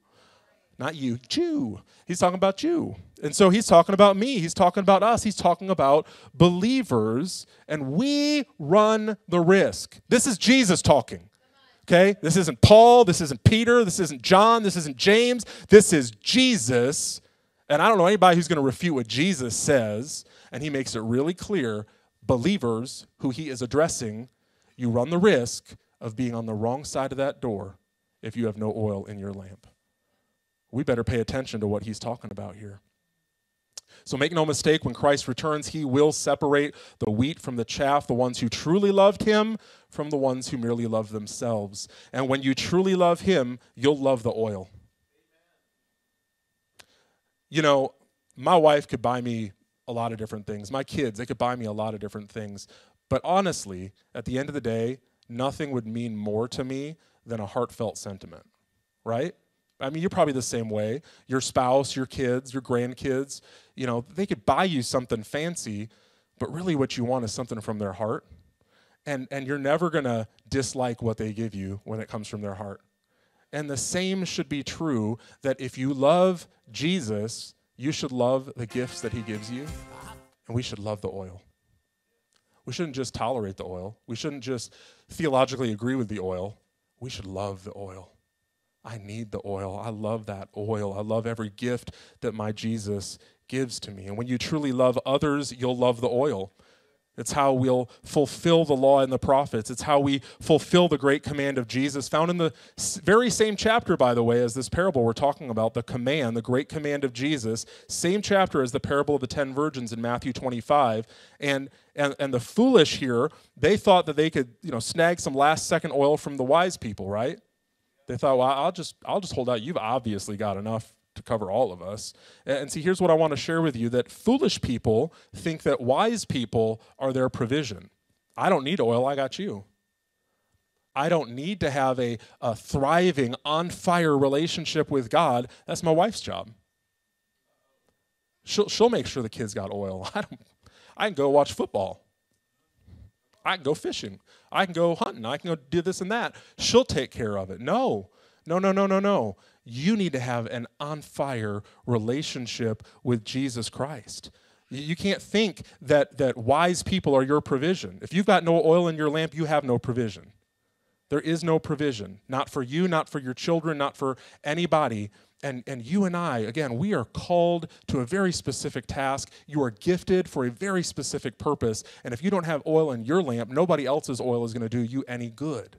Not you, Jew. He's talking about you. And so he's talking about me. He's talking about us. He's talking about believers. And we run the risk. This is Jesus talking. Okay? This isn't Paul. This isn't Peter. This isn't John. This isn't James. This is Jesus. And I don't know anybody who's going to refute what Jesus says. And he makes it really clear believers who he is addressing, you run the risk of being on the wrong side of that door if you have no oil in your lamp we better pay attention to what he's talking about here. So make no mistake, when Christ returns, he will separate the wheat from the chaff, the ones who truly loved him from the ones who merely love themselves. And when you truly love him, you'll love the oil. You know, my wife could buy me a lot of different things. My kids, they could buy me a lot of different things. But honestly, at the end of the day, nothing would mean more to me than a heartfelt sentiment, right? I mean, you're probably the same way. Your spouse, your kids, your grandkids, you know, they could buy you something fancy, but really what you want is something from their heart. And, and you're never going to dislike what they give you when it comes from their heart. And the same should be true that if you love Jesus, you should love the gifts that he gives you, and we should love the oil. We shouldn't just tolerate the oil. We shouldn't just theologically agree with the oil. We should love the oil. I need the oil. I love that oil. I love every gift that my Jesus gives to me. And when you truly love others, you'll love the oil. It's how we'll fulfill the law and the prophets. It's how we fulfill the great command of Jesus, found in the very same chapter, by the way, as this parable we're talking about, the command, the great command of Jesus, same chapter as the parable of the ten virgins in Matthew 25. And, and, and the foolish here, they thought that they could, you know, snag some last second oil from the wise people, right? They thought, well, I'll just I'll just hold out. You've obviously got enough to cover all of us. And see, here's what I want to share with you that foolish people think that wise people are their provision. I don't need oil, I got you. I don't need to have a, a thriving, on fire relationship with God. That's my wife's job. She'll, she'll make sure the kids got oil. [LAUGHS] I, don't, I can go watch football. I can go fishing. I can go hunting. I can go do this and that. She'll take care of it. No, no, no, no, no, no. You need to have an on fire relationship with Jesus Christ. You can't think that, that wise people are your provision. If you've got no oil in your lamp, you have no provision. There is no provision, not for you, not for your children, not for anybody and, and you and I, again, we are called to a very specific task. You are gifted for a very specific purpose. And if you don't have oil in your lamp, nobody else's oil is going to do you any good.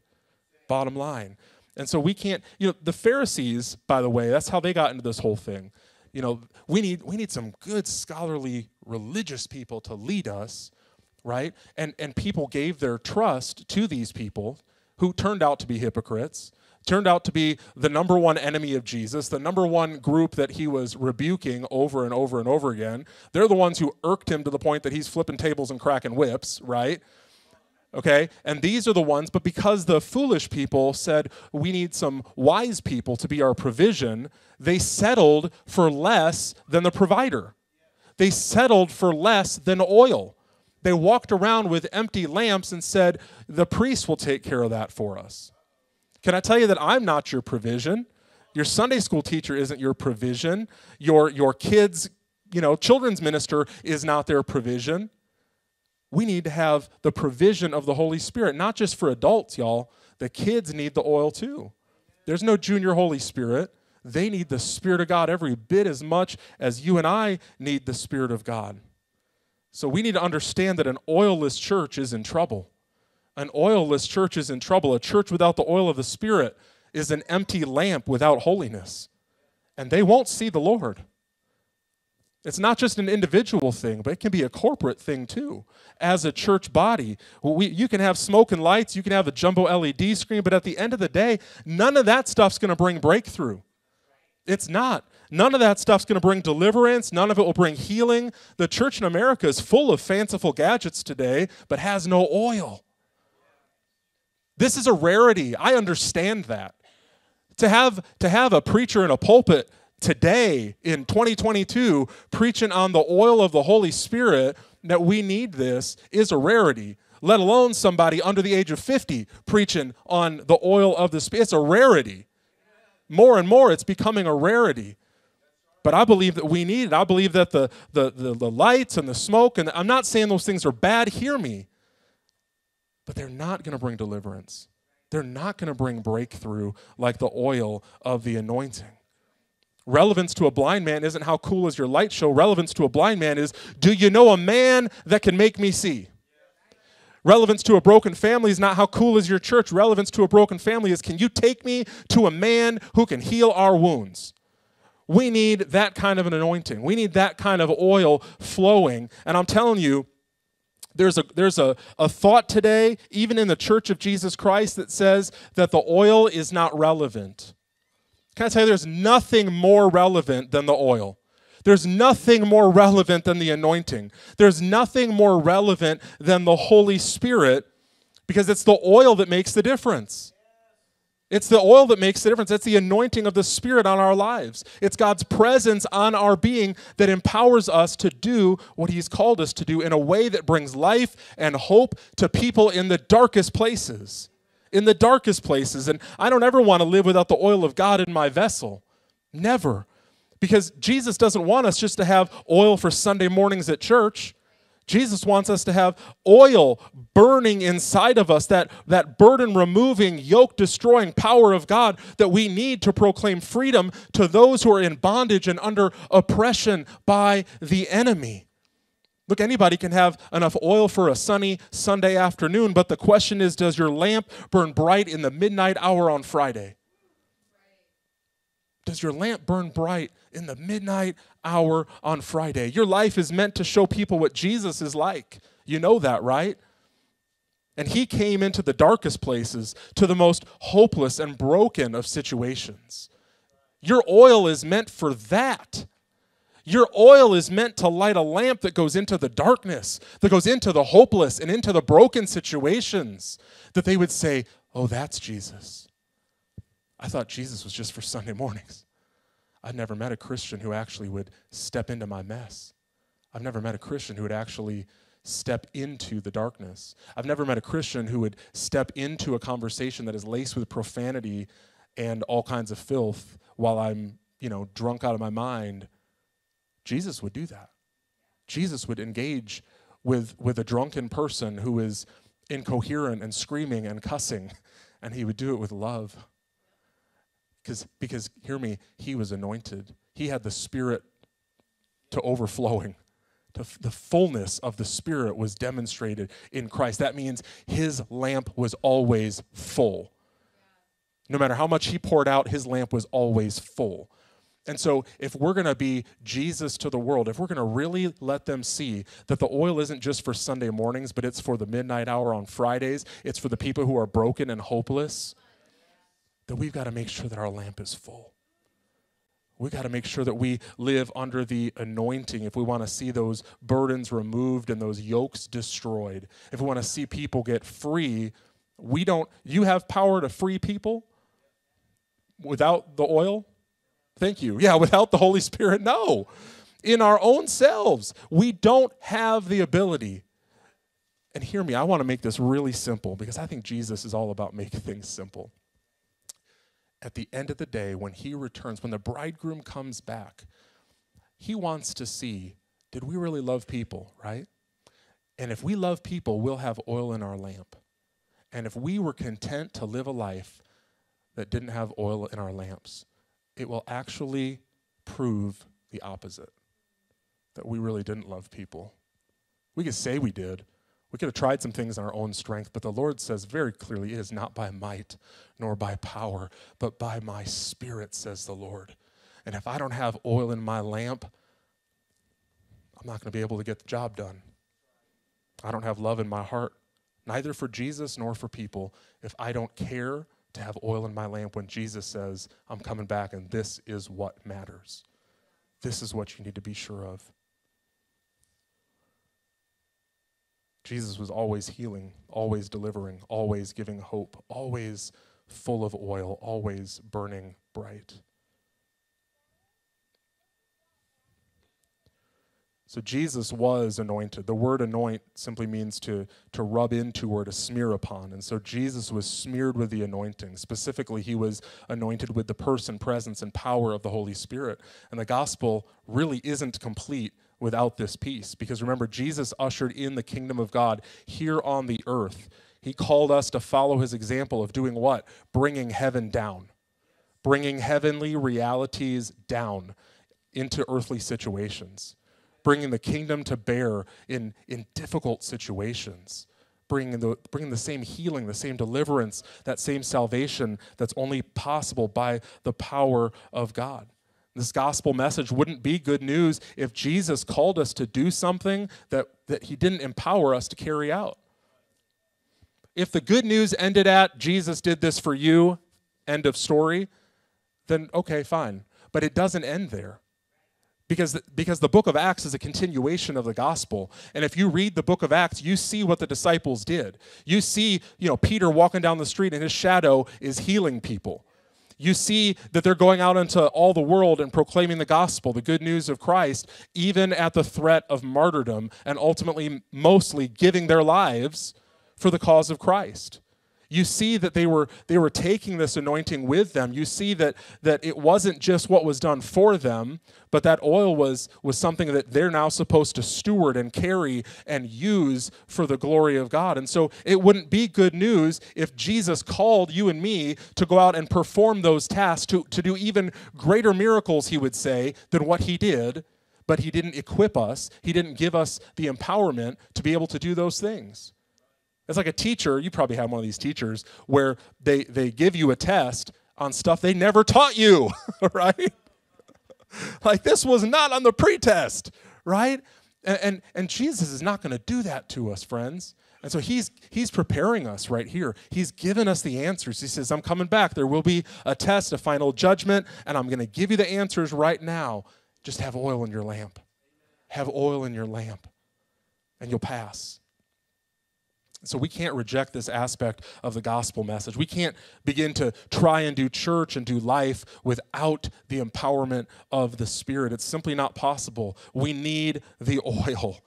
Bottom line. And so we can't, you know, the Pharisees, by the way, that's how they got into this whole thing. You know, we need we need some good scholarly religious people to lead us, right? And and people gave their trust to these people who turned out to be hypocrites turned out to be the number one enemy of Jesus, the number one group that he was rebuking over and over and over again. They're the ones who irked him to the point that he's flipping tables and cracking whips, right? Okay? And these are the ones, but because the foolish people said, we need some wise people to be our provision, they settled for less than the provider. They settled for less than oil. They walked around with empty lamps and said, the priest will take care of that for us. Can I tell you that I'm not your provision? Your Sunday school teacher isn't your provision. Your, your kids, you know, children's minister is not their provision. We need to have the provision of the Holy Spirit, not just for adults, y'all. The kids need the oil too. There's no junior Holy Spirit. They need the Spirit of God every bit as much as you and I need the Spirit of God. So we need to understand that an oilless church is in trouble. An oilless church is in trouble. A church without the oil of the Spirit is an empty lamp without holiness. And they won't see the Lord. It's not just an individual thing, but it can be a corporate thing too. As a church body, we, you can have smoke and lights, you can have a jumbo LED screen, but at the end of the day, none of that stuff's going to bring breakthrough. It's not. None of that stuff's going to bring deliverance. None of it will bring healing. The church in America is full of fanciful gadgets today, but has no oil. This is a rarity. I understand that. To have, to have a preacher in a pulpit today in 2022 preaching on the oil of the Holy Spirit that we need this is a rarity, let alone somebody under the age of 50 preaching on the oil of the Spirit. It's a rarity. More and more, it's becoming a rarity. But I believe that we need it. I believe that the, the, the, the lights and the smoke, and I'm not saying those things are bad, hear me, but they're not going to bring deliverance. They're not going to bring breakthrough like the oil of the anointing. Relevance to a blind man isn't how cool is your light show. Relevance to a blind man is do you know a man that can make me see? Relevance to a broken family is not how cool is your church. Relevance to a broken family is can you take me to a man who can heal our wounds? We need that kind of an anointing. We need that kind of oil flowing. And I'm telling you, there's a there's a, a thought today, even in the church of Jesus Christ, that says that the oil is not relevant. Can I tell you, there's nothing more relevant than the oil. There's nothing more relevant than the anointing. There's nothing more relevant than the Holy Spirit because it's the oil that makes the difference. It's the oil that makes the difference. It's the anointing of the Spirit on our lives. It's God's presence on our being that empowers us to do what He's called us to do in a way that brings life and hope to people in the darkest places in the darkest places. And I don't ever want to live without the oil of God in my vessel. Never. Because Jesus doesn't want us just to have oil for Sunday mornings at church. Jesus wants us to have oil burning inside of us, that, that burden removing, yoke destroying power of God that we need to proclaim freedom to those who are in bondage and under oppression by the enemy. Look, anybody can have enough oil for a sunny Sunday afternoon, but the question is does your lamp burn bright in the midnight hour on Friday? Does your lamp burn bright in the midnight hour on Friday? Your life is meant to show people what Jesus is like. You know that, right? And he came into the darkest places, to the most hopeless and broken of situations. Your oil is meant for that. Your oil is meant to light a lamp that goes into the darkness, that goes into the hopeless and into the broken situations, that they would say, Oh, that's Jesus. I thought Jesus was just for Sunday mornings. I've never met a Christian who actually would step into my mess. I've never met a Christian who would actually step into the darkness. I've never met a Christian who would step into a conversation that is laced with profanity and all kinds of filth while I'm, you know, drunk out of my mind Jesus would do that. Jesus would engage with, with a drunken person who is incoherent and screaming and cussing, [LAUGHS] and he would do it with love. Because, because hear me, he was anointed. He had the Spirit to overflowing. To the fullness of the Spirit was demonstrated in Christ. That means his lamp was always full. No matter how much he poured out, his lamp was always full. And so, if we're going to be Jesus to the world, if we're going to really let them see that the oil isn't just for Sunday mornings, but it's for the midnight hour on Fridays, it's for the people who are broken and hopeless, then we've got to make sure that our lamp is full. We've got to make sure that we live under the anointing if we want to see those burdens removed and those yokes destroyed. If we want to see people get free, we don't, you have power to free people without the oil? Thank you. Yeah, without the Holy Spirit, no. In our own selves, we don't have the ability. And hear me, I want to make this really simple because I think Jesus is all about making things simple at the end of the day, when he returns, when the bridegroom comes back, he wants to see did we really love people, right? And if we love people, we'll have oil in our lamp. And if we were content to live a life that didn't have oil in our lamps, it will actually prove the opposite that we really didn't love people. We could say we did, we could have tried some things in our own strength, but the Lord says very clearly, it is not by might nor by power, but by my spirit, says the Lord. And if I don't have oil in my lamp, I'm not going to be able to get the job done. I don't have love in my heart, neither for Jesus nor for people, if I don't care to have oil in my lamp when Jesus says, I'm coming back and this is what matters. This is what you need to be sure of. Jesus was always healing, always delivering, always giving hope, always full of oil, always burning bright. So Jesus was anointed. The word anoint simply means to, to rub into or to smear upon. And so Jesus was smeared with the anointing. Specifically, he was anointed with the person, presence, and power of the Holy Spirit. And the gospel really isn't complete without this piece. Because remember, Jesus ushered in the kingdom of God here on the earth. He called us to follow his example of doing what? Bringing heaven down, bringing heavenly realities down into earthly situations, bringing the kingdom to bear in, in difficult situations. Bringing the, bringing the same healing, the same deliverance, that same salvation that's only possible by the power of God. This gospel message wouldn't be good news if Jesus called us to do something that, that he didn't empower us to carry out. If the good news ended at Jesus did this for you, end of story, then okay, fine. But it doesn't end there. Because, because the book of Acts is a continuation of the gospel. And if you read the book of Acts, you see what the disciples did. You see, you know, Peter walking down the street and his shadow is healing people you see that they're going out into all the world and proclaiming the gospel, the good news of Christ, even at the threat of martyrdom, and ultimately, mostly giving their lives for the cause of Christ you see that they were they were taking this anointing with them. You see that that it wasn't just what was done for them but that oil was was something that they're now supposed to steward and carry and use for the glory of God. And so it wouldn't be good news if Jesus called you and me to go out and perform those tasks to to do even greater miracles he would say than what he did. But he didn't equip us. He didn't give us the empowerment to be able to do those things it's like a teacher, you probably have one of these teachers where they, they give you a test on stuff they never taught you, [LAUGHS] right? like this was not on the pretest, right? And, and, and Jesus is not going to do that to us, friends. And so he's he's preparing us right here. He's given us the answers. He says, I'm coming back. There will be a test, a final judgment, and I'm going to give you the answers right now. Just have oil in your lamp. Have oil in your lamp, and you'll pass. So we can't reject this aspect of the gospel message. We can't begin to try and do church and do life without the empowerment of the Spirit. It's simply not possible. We need the oil.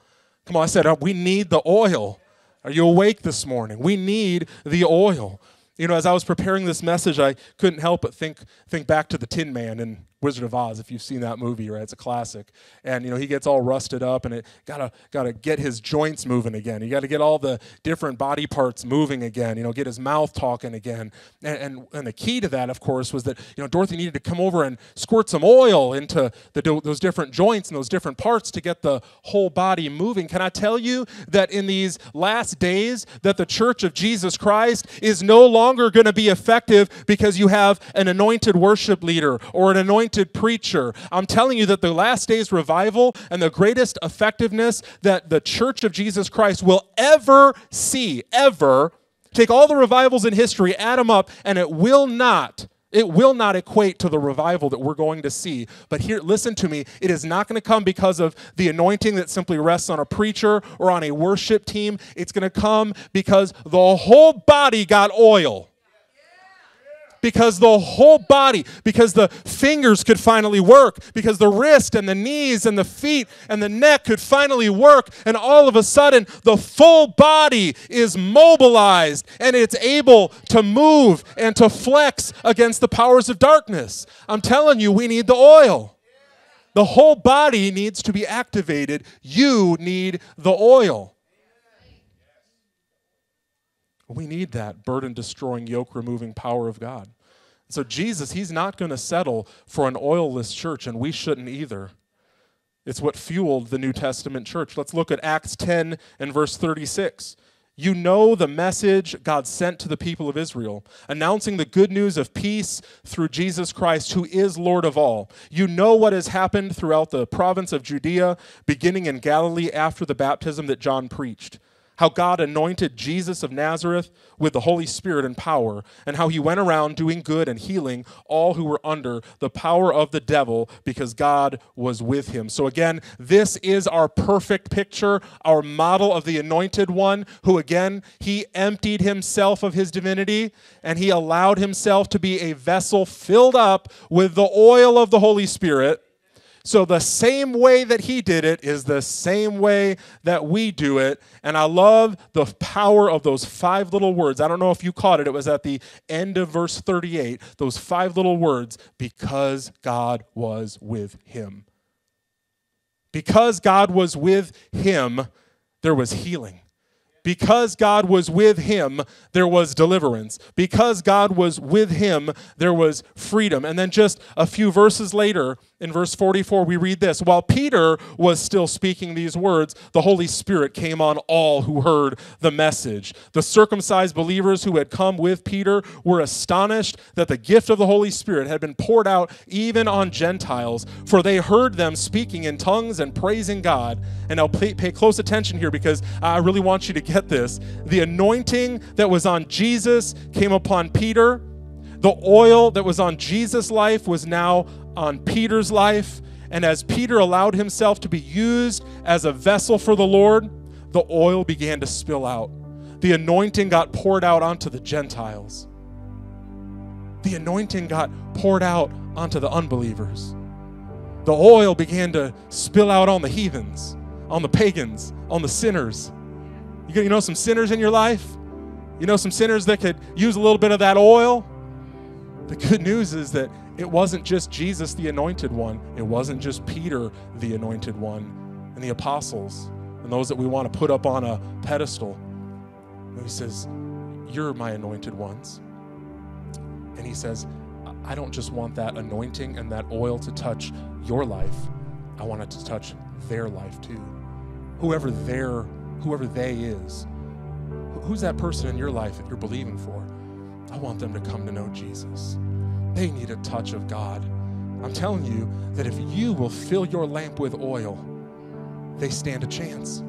Come on, I said, uh, we need the oil. Are you awake this morning? We need the oil. You know, as I was preparing this message, I couldn't help but think think back to the Tin Man and Wizard of Oz, if you've seen that movie, right? It's a classic. And you know, he gets all rusted up and it gotta gotta get his joints moving again. You gotta get all the different body parts moving again, you know, get his mouth talking again. And, and, and the key to that, of course, was that, you know, Dorothy needed to come over and squirt some oil into the, those different joints and those different parts to get the whole body moving. Can I tell you that in these last days that the church of Jesus Christ is no longer gonna be effective because you have an anointed worship leader or an anointed anointed preacher. I'm telling you that the last days revival and the greatest effectiveness that the church of Jesus Christ will ever see, ever, take all the revivals in history, add them up, and it will not It will not equate to the revival that we're going to see. But here, listen to me. It is not going to come because of the anointing that simply rests on a preacher or on a worship team. It's going to come because the whole body got oil because the whole body, because the fingers could finally work, because the wrist and the knees and the feet and the neck could finally work, and all of a sudden the full body is mobilized and it's able to move and to flex against the powers of darkness. I'm telling you, we need the oil. The whole body needs to be activated. You need the oil. We need that burden destroying, yoke removing power of God. So, Jesus, he's not going to settle for an oilless church, and we shouldn't either. It's what fueled the New Testament church. Let's look at Acts 10 and verse 36. You know the message God sent to the people of Israel, announcing the good news of peace through Jesus Christ, who is Lord of all. You know what has happened throughout the province of Judea, beginning in Galilee after the baptism that John preached how God anointed Jesus of Nazareth with the Holy Spirit and power, and how he went around doing good and healing all who were under the power of the devil because God was with him. So, again, this is our perfect picture, our model of the anointed one, who, again, he emptied himself of his divinity and he allowed himself to be a vessel filled up with the oil of the Holy Spirit so, the same way that he did it is the same way that we do it. And I love the power of those five little words. I don't know if you caught it, it was at the end of verse 38. Those five little words because God was with him. Because God was with him, there was healing. Because God was with him, there was deliverance. Because God was with him, there was freedom. And then just a few verses later, in verse 44, we read this While Peter was still speaking these words, the Holy Spirit came on all who heard the message. The circumcised believers who had come with Peter were astonished that the gift of the Holy Spirit had been poured out even on Gentiles, for they heard them speaking in tongues and praising God. And now pay, pay close attention here because I really want you to get this. The anointing that was on Jesus came upon Peter. The oil that was on Jesus' life was now on Peter's life. And as Peter allowed himself to be used as a vessel for the Lord, the oil began to spill out. The anointing got poured out onto the Gentiles. The anointing got poured out onto the unbelievers. The oil began to spill out on the heathens, on the pagans, on the sinners. You know some sinners in your life? You know some sinners that could use a little bit of that oil? The good news is that it wasn't just Jesus, the anointed one, it wasn't just Peter, the anointed one, and the apostles, and those that we want to put up on a pedestal. And he says, You're my anointed ones. And he says, I don't just want that anointing and that oil to touch your life, I want it to touch their life too. Whoever whoever they is. Who's that person in your life that you're believing for? I want them to come to know Jesus. They need a touch of God. I'm telling you that if you will fill your lamp with oil, they stand a chance.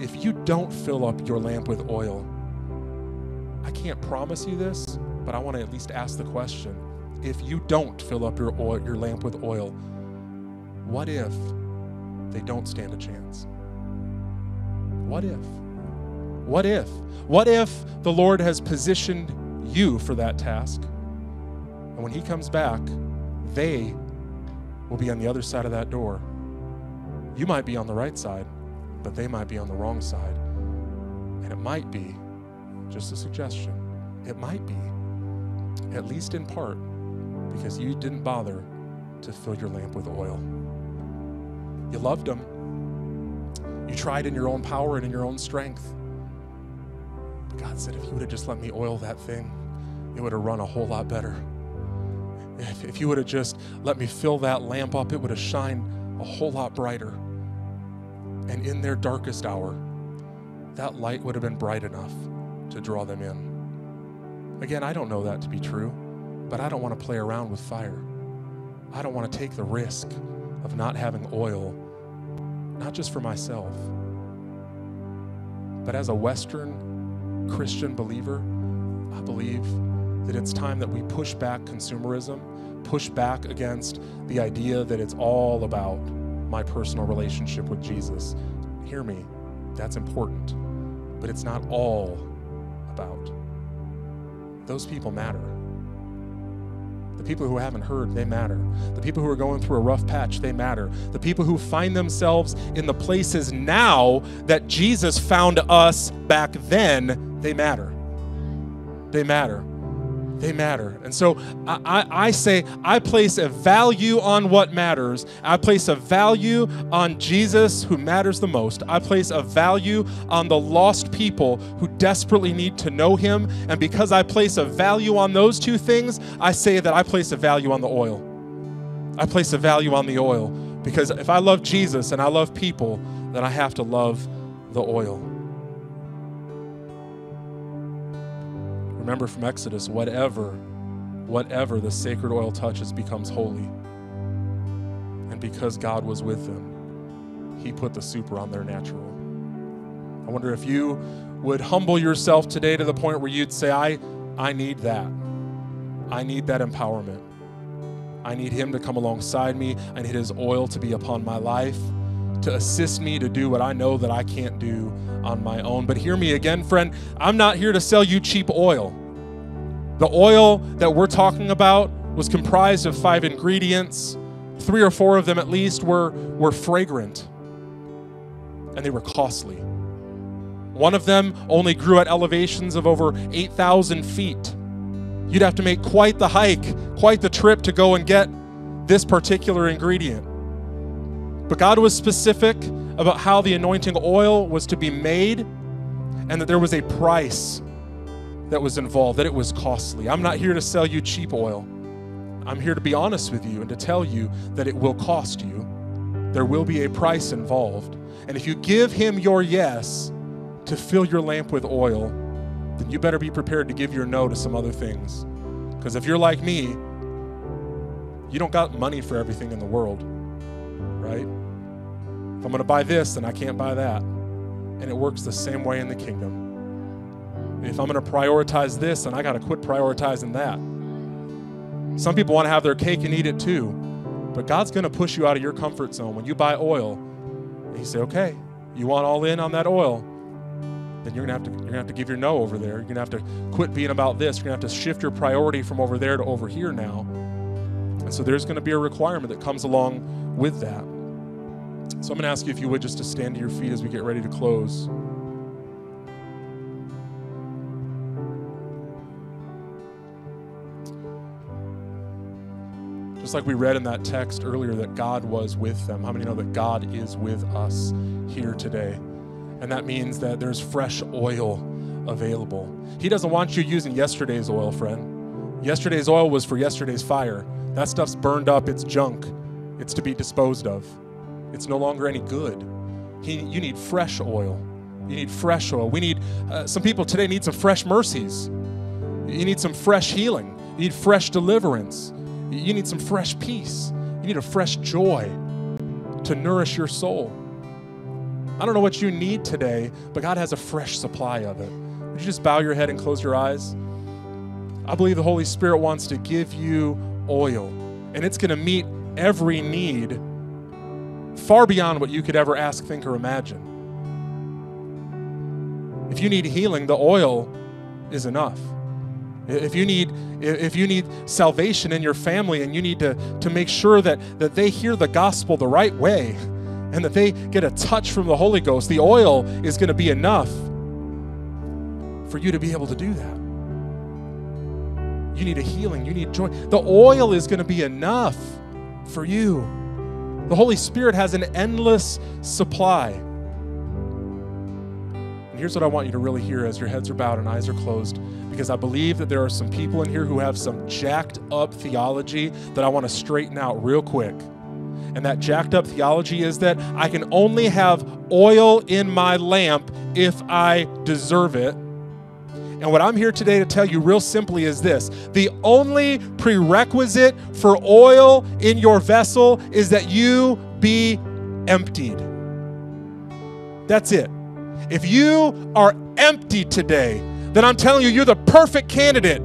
If you don't fill up your lamp with oil, I can't promise you this, but I want to at least ask the question. If you don't fill up your oil, your lamp with oil, what if they don't stand a chance? What if? What if? What if the Lord has positioned you for that task? And when He comes back, they will be on the other side of that door. You might be on the right side, but they might be on the wrong side. And it might be, just a suggestion, it might be, at least in part, because you didn't bother to fill your lamp with oil. You loved them you tried in your own power and in your own strength. But God said, if you would have just let me oil that thing, it would have run a whole lot better. If, if you would have just let me fill that lamp up, it would have shined a whole lot brighter. And in their darkest hour, that light would have been bright enough to draw them in. Again, I don't know that to be true, but I don't want to play around with fire. I don't want to take the risk of not having oil not just for myself, but as a Western Christian believer, I believe that it's time that we push back consumerism, push back against the idea that it's all about my personal relationship with Jesus. Hear me, that's important, but it's not all about. Those people matter. The people who haven't heard, they matter. The people who are going through a rough patch, they matter. The people who find themselves in the places now that Jesus found us back then, they matter. They matter they matter. And so I, I, I, say, I place a value on what matters. I place a value on Jesus, who matters the most. I place a value on the lost people who desperately need to know him. And because I place a value on those two things, I say that I place a value on the oil. I place a value on the oil because if I love Jesus and I love people, then I have to love the oil. Remember from Exodus, whatever, whatever the sacred oil touches becomes holy. And because God was with them, He put the super on their natural. I wonder if you would humble yourself today to the point where you'd say, I, I need that. I need that empowerment. I need Him to come alongside me. I need His oil to be upon my life, to assist me to do what I know that I can't do on my own. But hear me again, friend. I'm not here to sell you cheap oil. The oil that we're talking about was comprised of five ingredients. Three or four of them, at least, were, were fragrant and they were costly. One of them only grew at elevations of over 8,000 feet. You'd have to make quite the hike, quite the trip to go and get this particular ingredient. But God was specific about how the anointing oil was to be made and that there was a price that was involved, that it was costly. I'm not here to sell you cheap oil. I'm here to be honest with you and to tell you that it will cost you. There will be a price involved. And if you give him your yes to fill your lamp with oil, then you better be prepared to give your no to some other things. Because if you're like me, you don't got money for everything in the world, right? If I'm going to buy this, then I can't buy that. And it works the same way in the kingdom. If I'm going to prioritize this, then I got to quit prioritizing that. Some people want to have their cake and eat it too, but God's going to push you out of your comfort zone. When you buy oil, He say, "Okay, you want all in on that oil." Then you're gonna have to you're gonna have to give your no over there. You're gonna have to quit being about this. You're gonna have to shift your priority from over there to over here now. And so there's gonna be a requirement that comes along with that. So I'm gonna ask you if you would just to stand to your feet as we get ready to close. Just like we read in that text earlier that God was with them. How many know that God is with us here today? And that means that there's fresh oil available. He doesn't want you using yesterday's oil, friend. Yesterday's oil was for yesterday's fire. That stuff's burned up, it's junk, it's to be disposed of. It's no longer any good. He, you need fresh oil. You need fresh oil. We need, uh, some people today need some fresh mercies. You need some fresh healing. You need fresh deliverance. You need some fresh peace. You need a fresh joy to nourish your soul. I don't know what you need today, but God has a fresh supply of it. Would you just bow your head and close your eyes? I believe the Holy Spirit wants to give you oil, and it's going to meet every need far beyond what you could ever ask, think, or imagine. If you need healing, the oil is enough. If you need if you need salvation in your family and you need to, to make sure that, that they hear the gospel the right way [LAUGHS] and that they get a touch from the Holy Ghost, the oil is going to be enough for you to be able to do that. You need a healing, you need joy. The oil is going to be enough for you. The Holy Spirit has an endless supply. And here's what I want you to really hear as your heads are bowed and eyes are closed because I believe that there are some people in here who have some jacked up theology that I want to straighten out real quick. And that jacked up theology is that I can only have oil in my lamp if I deserve it. And what I'm here today to tell you, real simply, is this the only prerequisite for oil in your vessel is that you be emptied. That's it. If you are empty today, then I'm telling you, you're the perfect candidate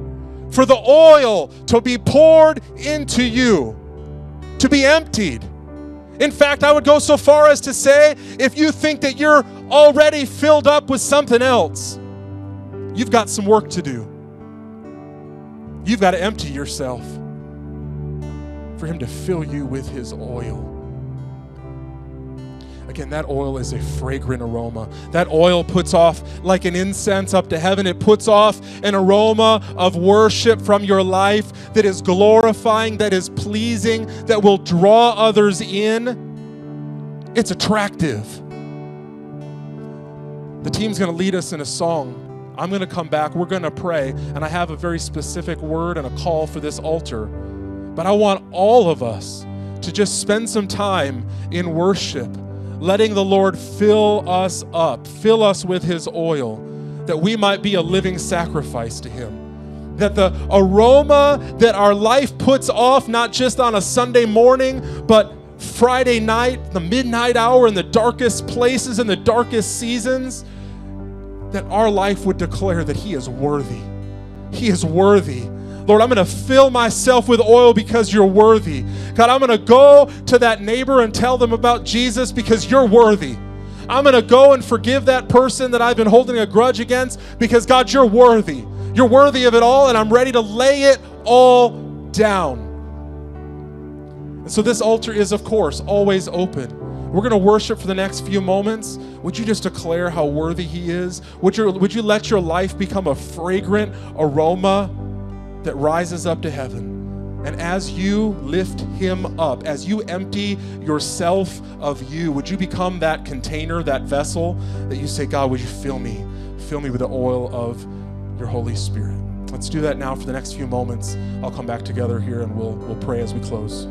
for the oil to be poured into you, to be emptied. In fact, I would go so far as to say if you think that you're already filled up with something else, you've got some work to do. You've got to empty yourself for Him to fill you with His oil. Again, that oil is a fragrant aroma. That oil puts off like an incense up to heaven. It puts off an aroma of worship from your life that is glorifying, that is pleasing, that will draw others in. It's attractive. The team's going to lead us in a song. I'm going to come back. We're going to pray. And I have a very specific word and a call for this altar. But I want all of us to just spend some time in worship letting the Lord fill us up, fill us with His oil, that we might be a living sacrifice to Him. That the aroma that our life puts off, not just on a Sunday morning, but Friday night, the midnight hour, in the darkest places, in the darkest seasons, that our life would declare that He is worthy. He is worthy Lord, I'm going to fill myself with oil because you're worthy. God, I'm going to go to that neighbor and tell them about Jesus because you're worthy. I'm going to go and forgive that person that I've been holding a grudge against because, God, you're worthy. You're worthy of it all, and I'm ready to lay it all down. And so, this altar is, of course, always open. We're going to worship for the next few moments. Would you just declare how worthy He is? Would you, would you let your life become a fragrant aroma? that rises up to heaven. And as you lift him up, as you empty yourself of you, would you become that container, that vessel that you say, God, would you fill me? Fill me with the oil of your Holy Spirit. Let's do that now for the next few moments. I'll come back together here and we'll, we'll pray as we close.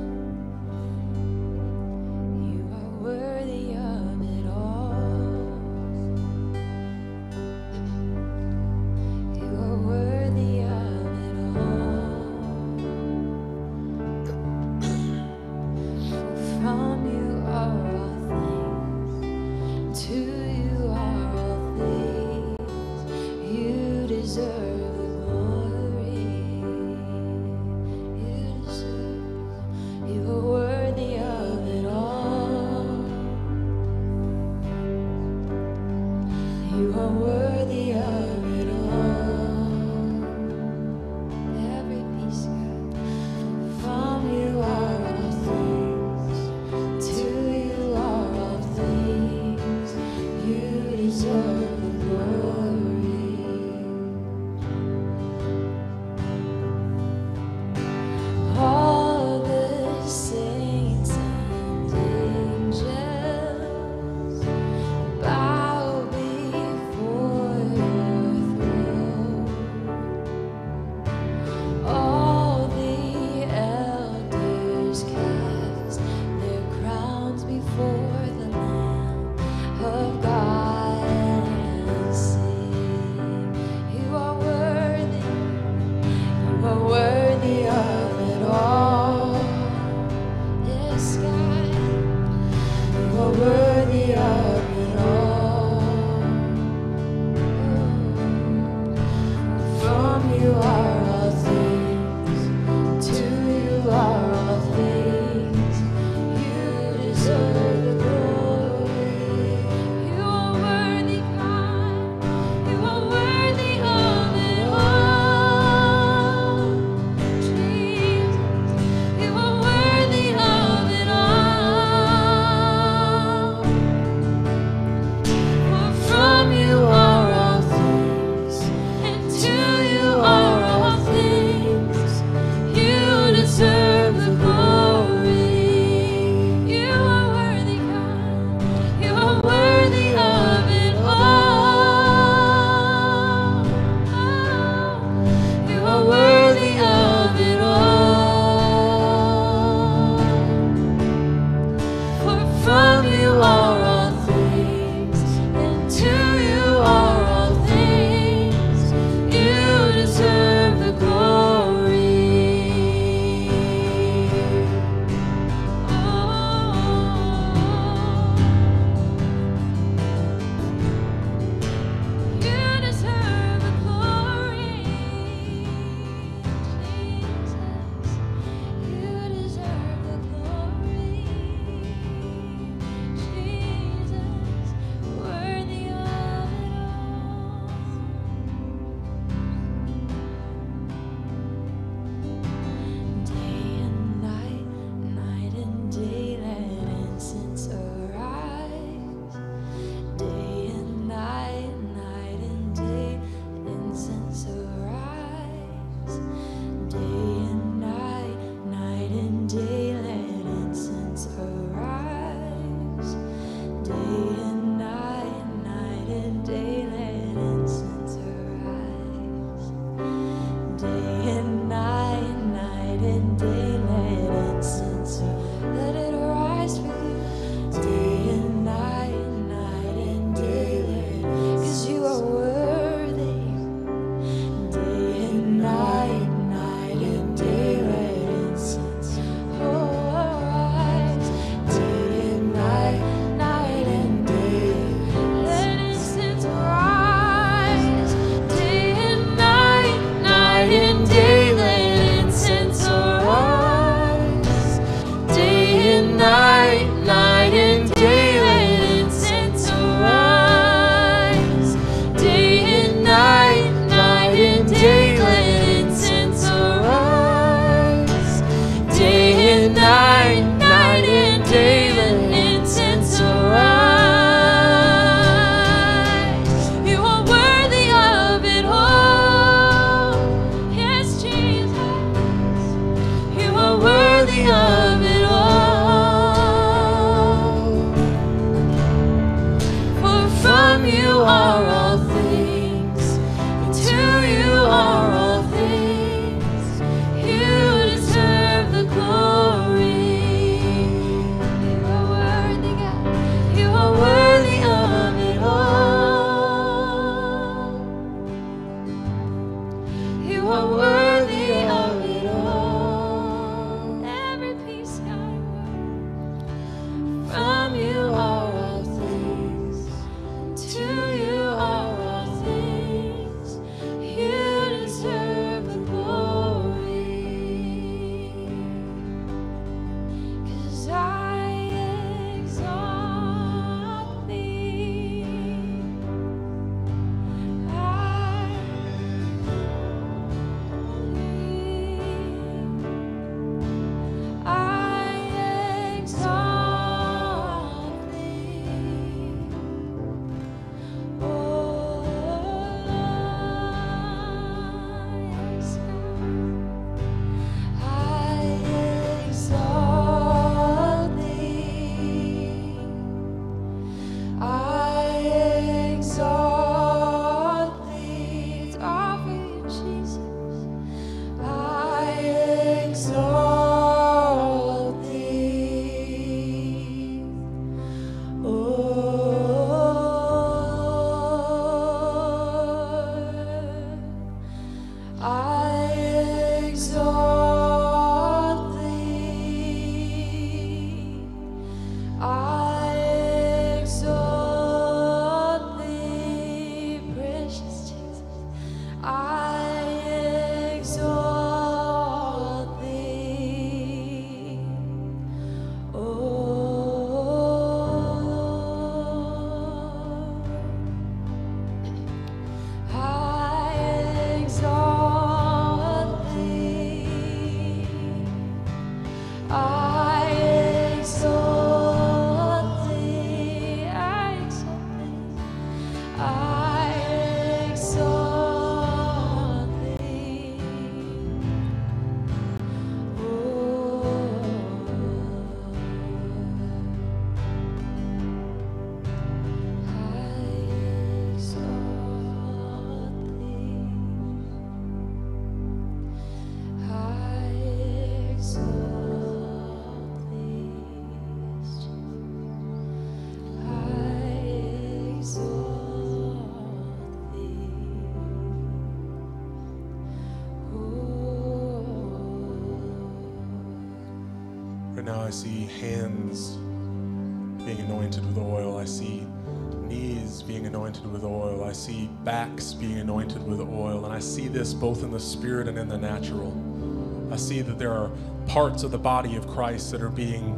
This both in the spirit and in the natural. I see that there are parts of the body of Christ that are being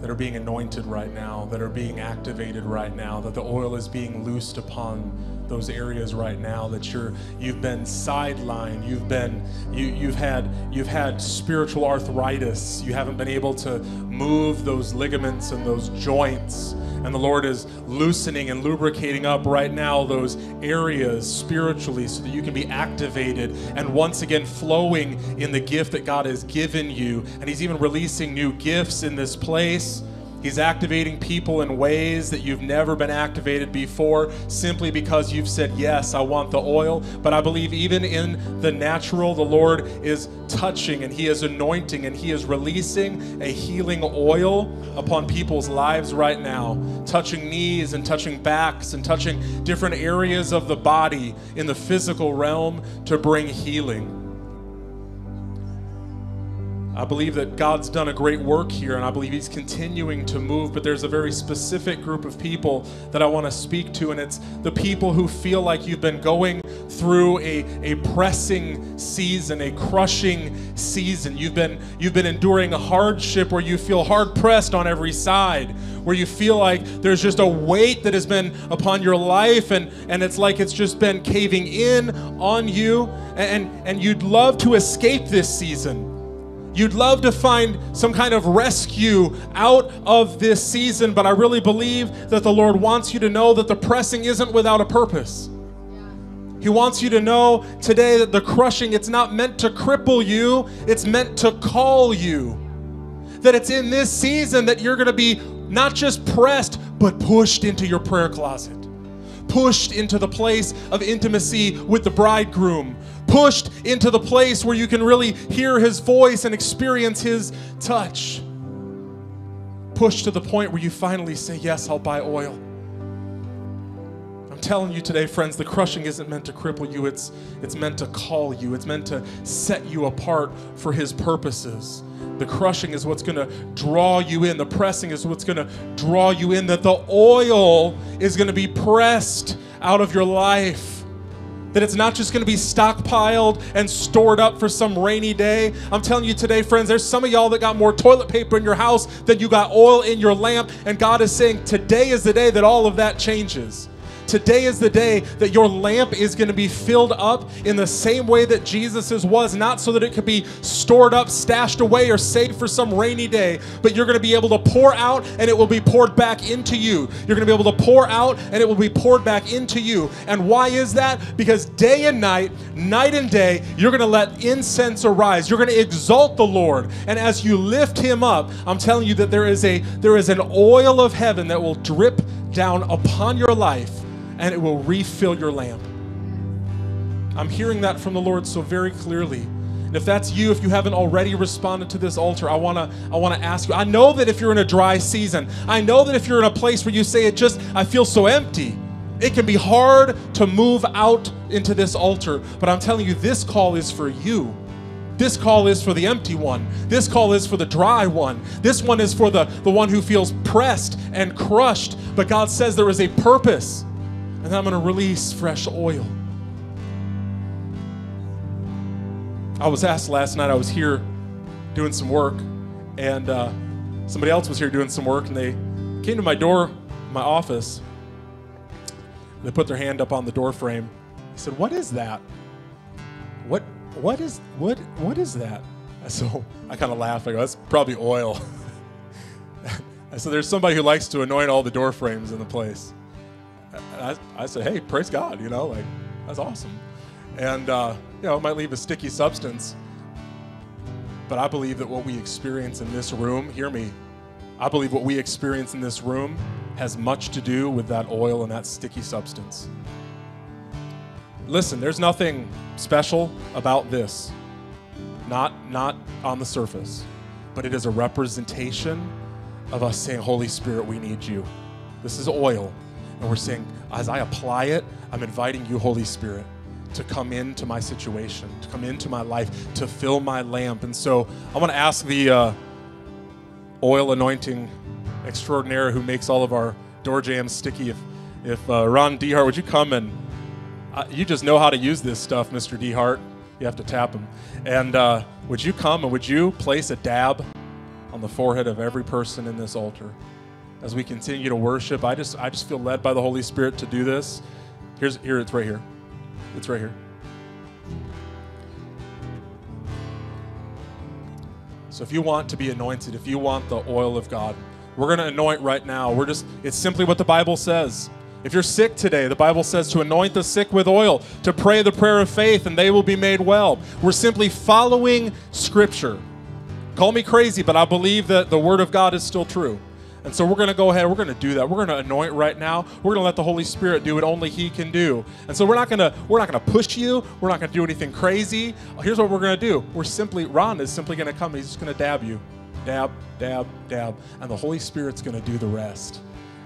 that are being anointed right now, that are being activated right now, that the oil is being loosed upon those areas right now that you're you've been sidelined you've been you you've had you've had spiritual arthritis you haven't been able to move those ligaments and those joints and the Lord is loosening and lubricating up right now those areas spiritually so that you can be activated and once again flowing in the gift that God has given you. And He's even releasing new gifts in this place. He's activating people in ways that you've never been activated before simply because you've said, Yes, I want the oil. But I believe even in the natural, the Lord is touching and He is anointing and He is releasing a healing oil upon people's lives right now, touching knees and touching backs and touching different areas of the body in the physical realm to bring healing. I believe that God's done a great work here, and I believe He's continuing to move. But there's a very specific group of people that I want to speak to, and it's the people who feel like you've been going through a, a pressing season, a crushing season. You've been you've been enduring a hardship where you feel hard pressed on every side, where you feel like there's just a weight that has been upon your life, and, and it's like it's just been caving in on you, and, and you'd love to escape this season. You'd love to find some kind of rescue out of this season, but I really believe that the Lord wants you to know that the pressing isn't without a purpose. He wants you to know today that the crushing, it's not meant to cripple you, it's meant to call you. That it's in this season that you're going to be not just pressed, but pushed into your prayer closet pushed into the place of intimacy with the bridegroom, pushed into the place where you can really hear his voice and experience his touch, pushed to the point where you finally say, Yes, I'll buy oil. I'm telling you today, friends, the crushing isn't meant to cripple you, it's, it's meant to call you, it's meant to set you apart for His purposes. The crushing is what's going to draw you in. The pressing is what's going to draw you in. That the oil is going to be pressed out of your life that it's not just going to be stockpiled and stored up for some rainy day. I'm telling you today, friends, there's some of y'all that got more toilet paper in your house than you got oil in your lamp. And God is saying, today is the day that all of that changes. Today is the day that your lamp is going to be filled up in the same way that Jesus's was, not so that it could be stored up, stashed away, or saved for some rainy day, but you're going to be able to pour out and it will be poured back into you. You're going to be able to pour out and it will be poured back into you. And why is that? Because day and night, night and day, you're going to let incense arise. You're going to exalt the Lord. And as you lift him up, I'm telling you that there is a there is an oil of heaven that will drip down upon your life and it will refill your lamp. I'm hearing that from the Lord so very clearly. And if that's you, if you haven't already responded to this altar, I wanna I wanna ask you. I know that if you're in a dry season, I know that if you're in a place where you say it just I feel so empty, it can be hard to move out into this altar. But I'm telling you, this call is for you. This call is for the empty one. This call is for the dry one. This one is for the, the one who feels pressed and crushed. But God says there is a purpose and I'm going to release fresh oil. I was asked last night, I was here doing some work, and uh, somebody else was here doing some work, and they came to my door, my office. They put their hand up on the door frame. They said, "What is that? What? What is what? What is that?" [LAUGHS] So I kind of laugh. I go, "That's probably oil." [LAUGHS] Said, "There's somebody who likes to anoint all the door frames in the place." I, I said, hey, praise God, you know, like, that's awesome. And, uh, you know, it might leave a sticky substance, but I believe that what we experience in this room, hear me, I believe what we experience in this room has much to do with that oil and that sticky substance. Listen, there's nothing special about this. Not not on the surface, but it is a representation of us saying, "Holy Spirit, we need you." This is oil. And we're saying, as I apply it, I'm inviting you, Holy Spirit, to come into my situation, to come into my life, to fill my lamp. And so I want to ask the uh, oil anointing extraordinaire who makes all of our door jambs sticky. If, if uh, Ron Dehart, would you come and you just know how to use this stuff, Mr. Dehart. You have to tap him. And uh, would you come and would you place a dab on the forehead of every person in this altar? as we continue to worship. I just I just feel led by the Holy Spirit to do this. Here's here it's right here. It's right here. So if you want to be anointed, if you want the oil of God, we're going to anoint right now. We're just it's simply what the Bible says. If you're sick today, the Bible says to anoint the sick with oil, to pray the prayer of faith, and they will be made well. We're simply following Scripture. Call me crazy, but I believe that the Word of God is still true. And so we're going to go ahead, we're going to do that. We're going to anoint right now. We're going to let the Holy Spirit do what only he can do. And so we're not going to we're not going to push you. We're not going to do anything crazy. Here's what we're going to do. We're simply Ron is simply going to come. He's just going to dab you. Dab, dab, dab, and the Holy Spirit's going to do the rest.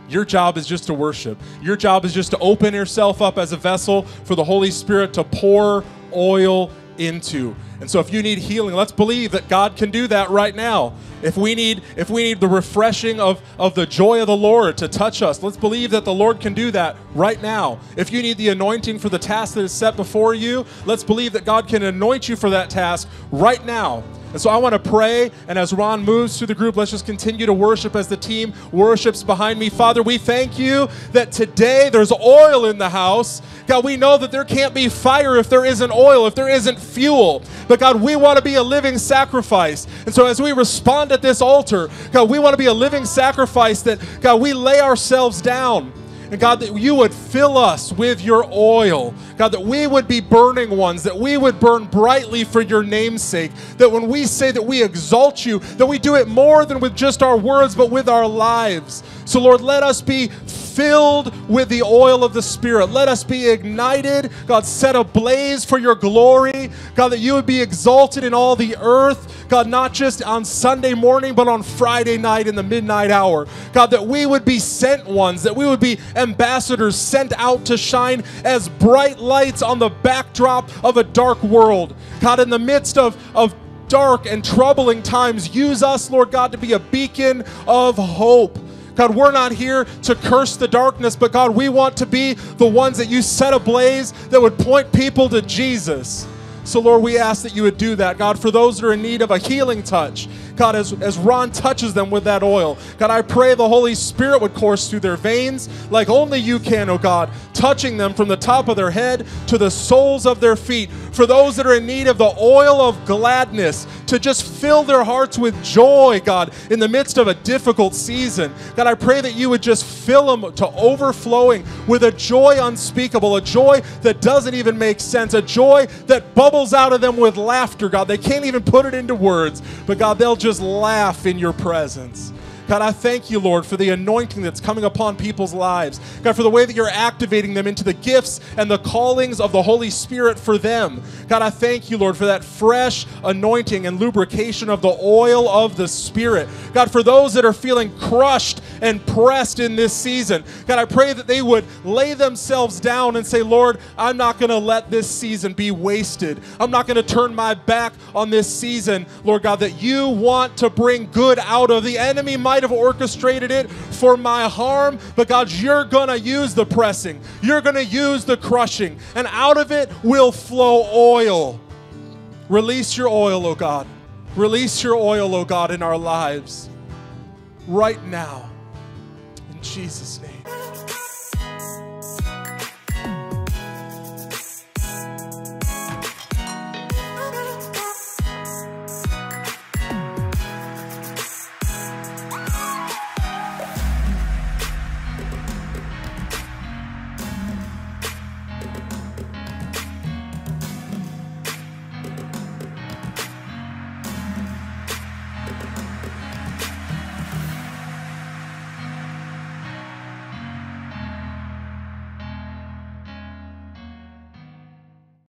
Your job is just to worship. Your job is just to open yourself up as a vessel for the Holy Spirit to pour oil into. And so if you need healing, let's believe that God can do that right now. If we need if we need the refreshing of, of the joy of the Lord to touch us, let's believe that the Lord can do that right now. If you need the anointing for the task that is set before you, let's believe that God can anoint you for that task right now. And so I want to pray. And as Ron moves through the group, let's just continue to worship as the team worships behind me. Father, we thank you that today there's oil in the house. God, we know that there can't be fire if there isn't oil, if there isn't fuel. But God, we want to be a living sacrifice. And so as we respond at this altar, God, we want to be a living sacrifice that, God, we lay ourselves down. And God, that you would fill us with your oil. God, that we would be burning ones, that we would burn brightly for your name's sake, that when we say that we exalt you, that we do it more than with just our words, but with our lives. So, Lord, let us be filled with the oil of the Spirit. Let us be ignited, God, set ablaze for your glory. God, that you would be exalted in all the earth. God, not just on Sunday morning, but on Friday night in the midnight hour. God, that we would be sent ones, that we would be ambassadors sent out to shine as bright lights on the backdrop of a dark world. God, in the midst of, of dark and troubling times, use us, Lord God, to be a beacon of hope. God, we're not here to curse the darkness, but God, we want to be the ones that you set ablaze that would point people to Jesus. So, Lord, we ask that you would do that. God, for those that are in need of a healing touch, God, as, as Ron touches them with that oil, God, I pray the Holy Spirit would course through their veins like only you can, oh God, touching them from the top of their head to the soles of their feet. For those that are in need of the oil of gladness to just fill their hearts with joy, God, in the midst of a difficult season. God, I pray that you would just fill them to overflowing with a joy unspeakable, a joy that doesn't even make sense, a joy that bubbles out of them with laughter, God. They can't even put it into words, but God, they'll just laugh in your presence. God, I thank you, Lord, for the anointing that's coming upon people's lives. God, for the way that you're activating them into the gifts and the callings of the Holy Spirit for them. God, I thank you, Lord, for that fresh anointing and lubrication of the oil of the Spirit. God, for those that are feeling crushed and pressed in this season, God, I pray that they would lay themselves down and say, Lord, I'm not going to let this season be wasted. I'm not going to turn my back on this season, Lord God, that you want to bring good out of. The enemy might have orchestrated it for my harm, but God, you're going to use the pressing, you're going to use the crushing, and out of it will flow oil. Release your oil, oh God. Release your oil, oh God, in our lives right now. In Jesus' name.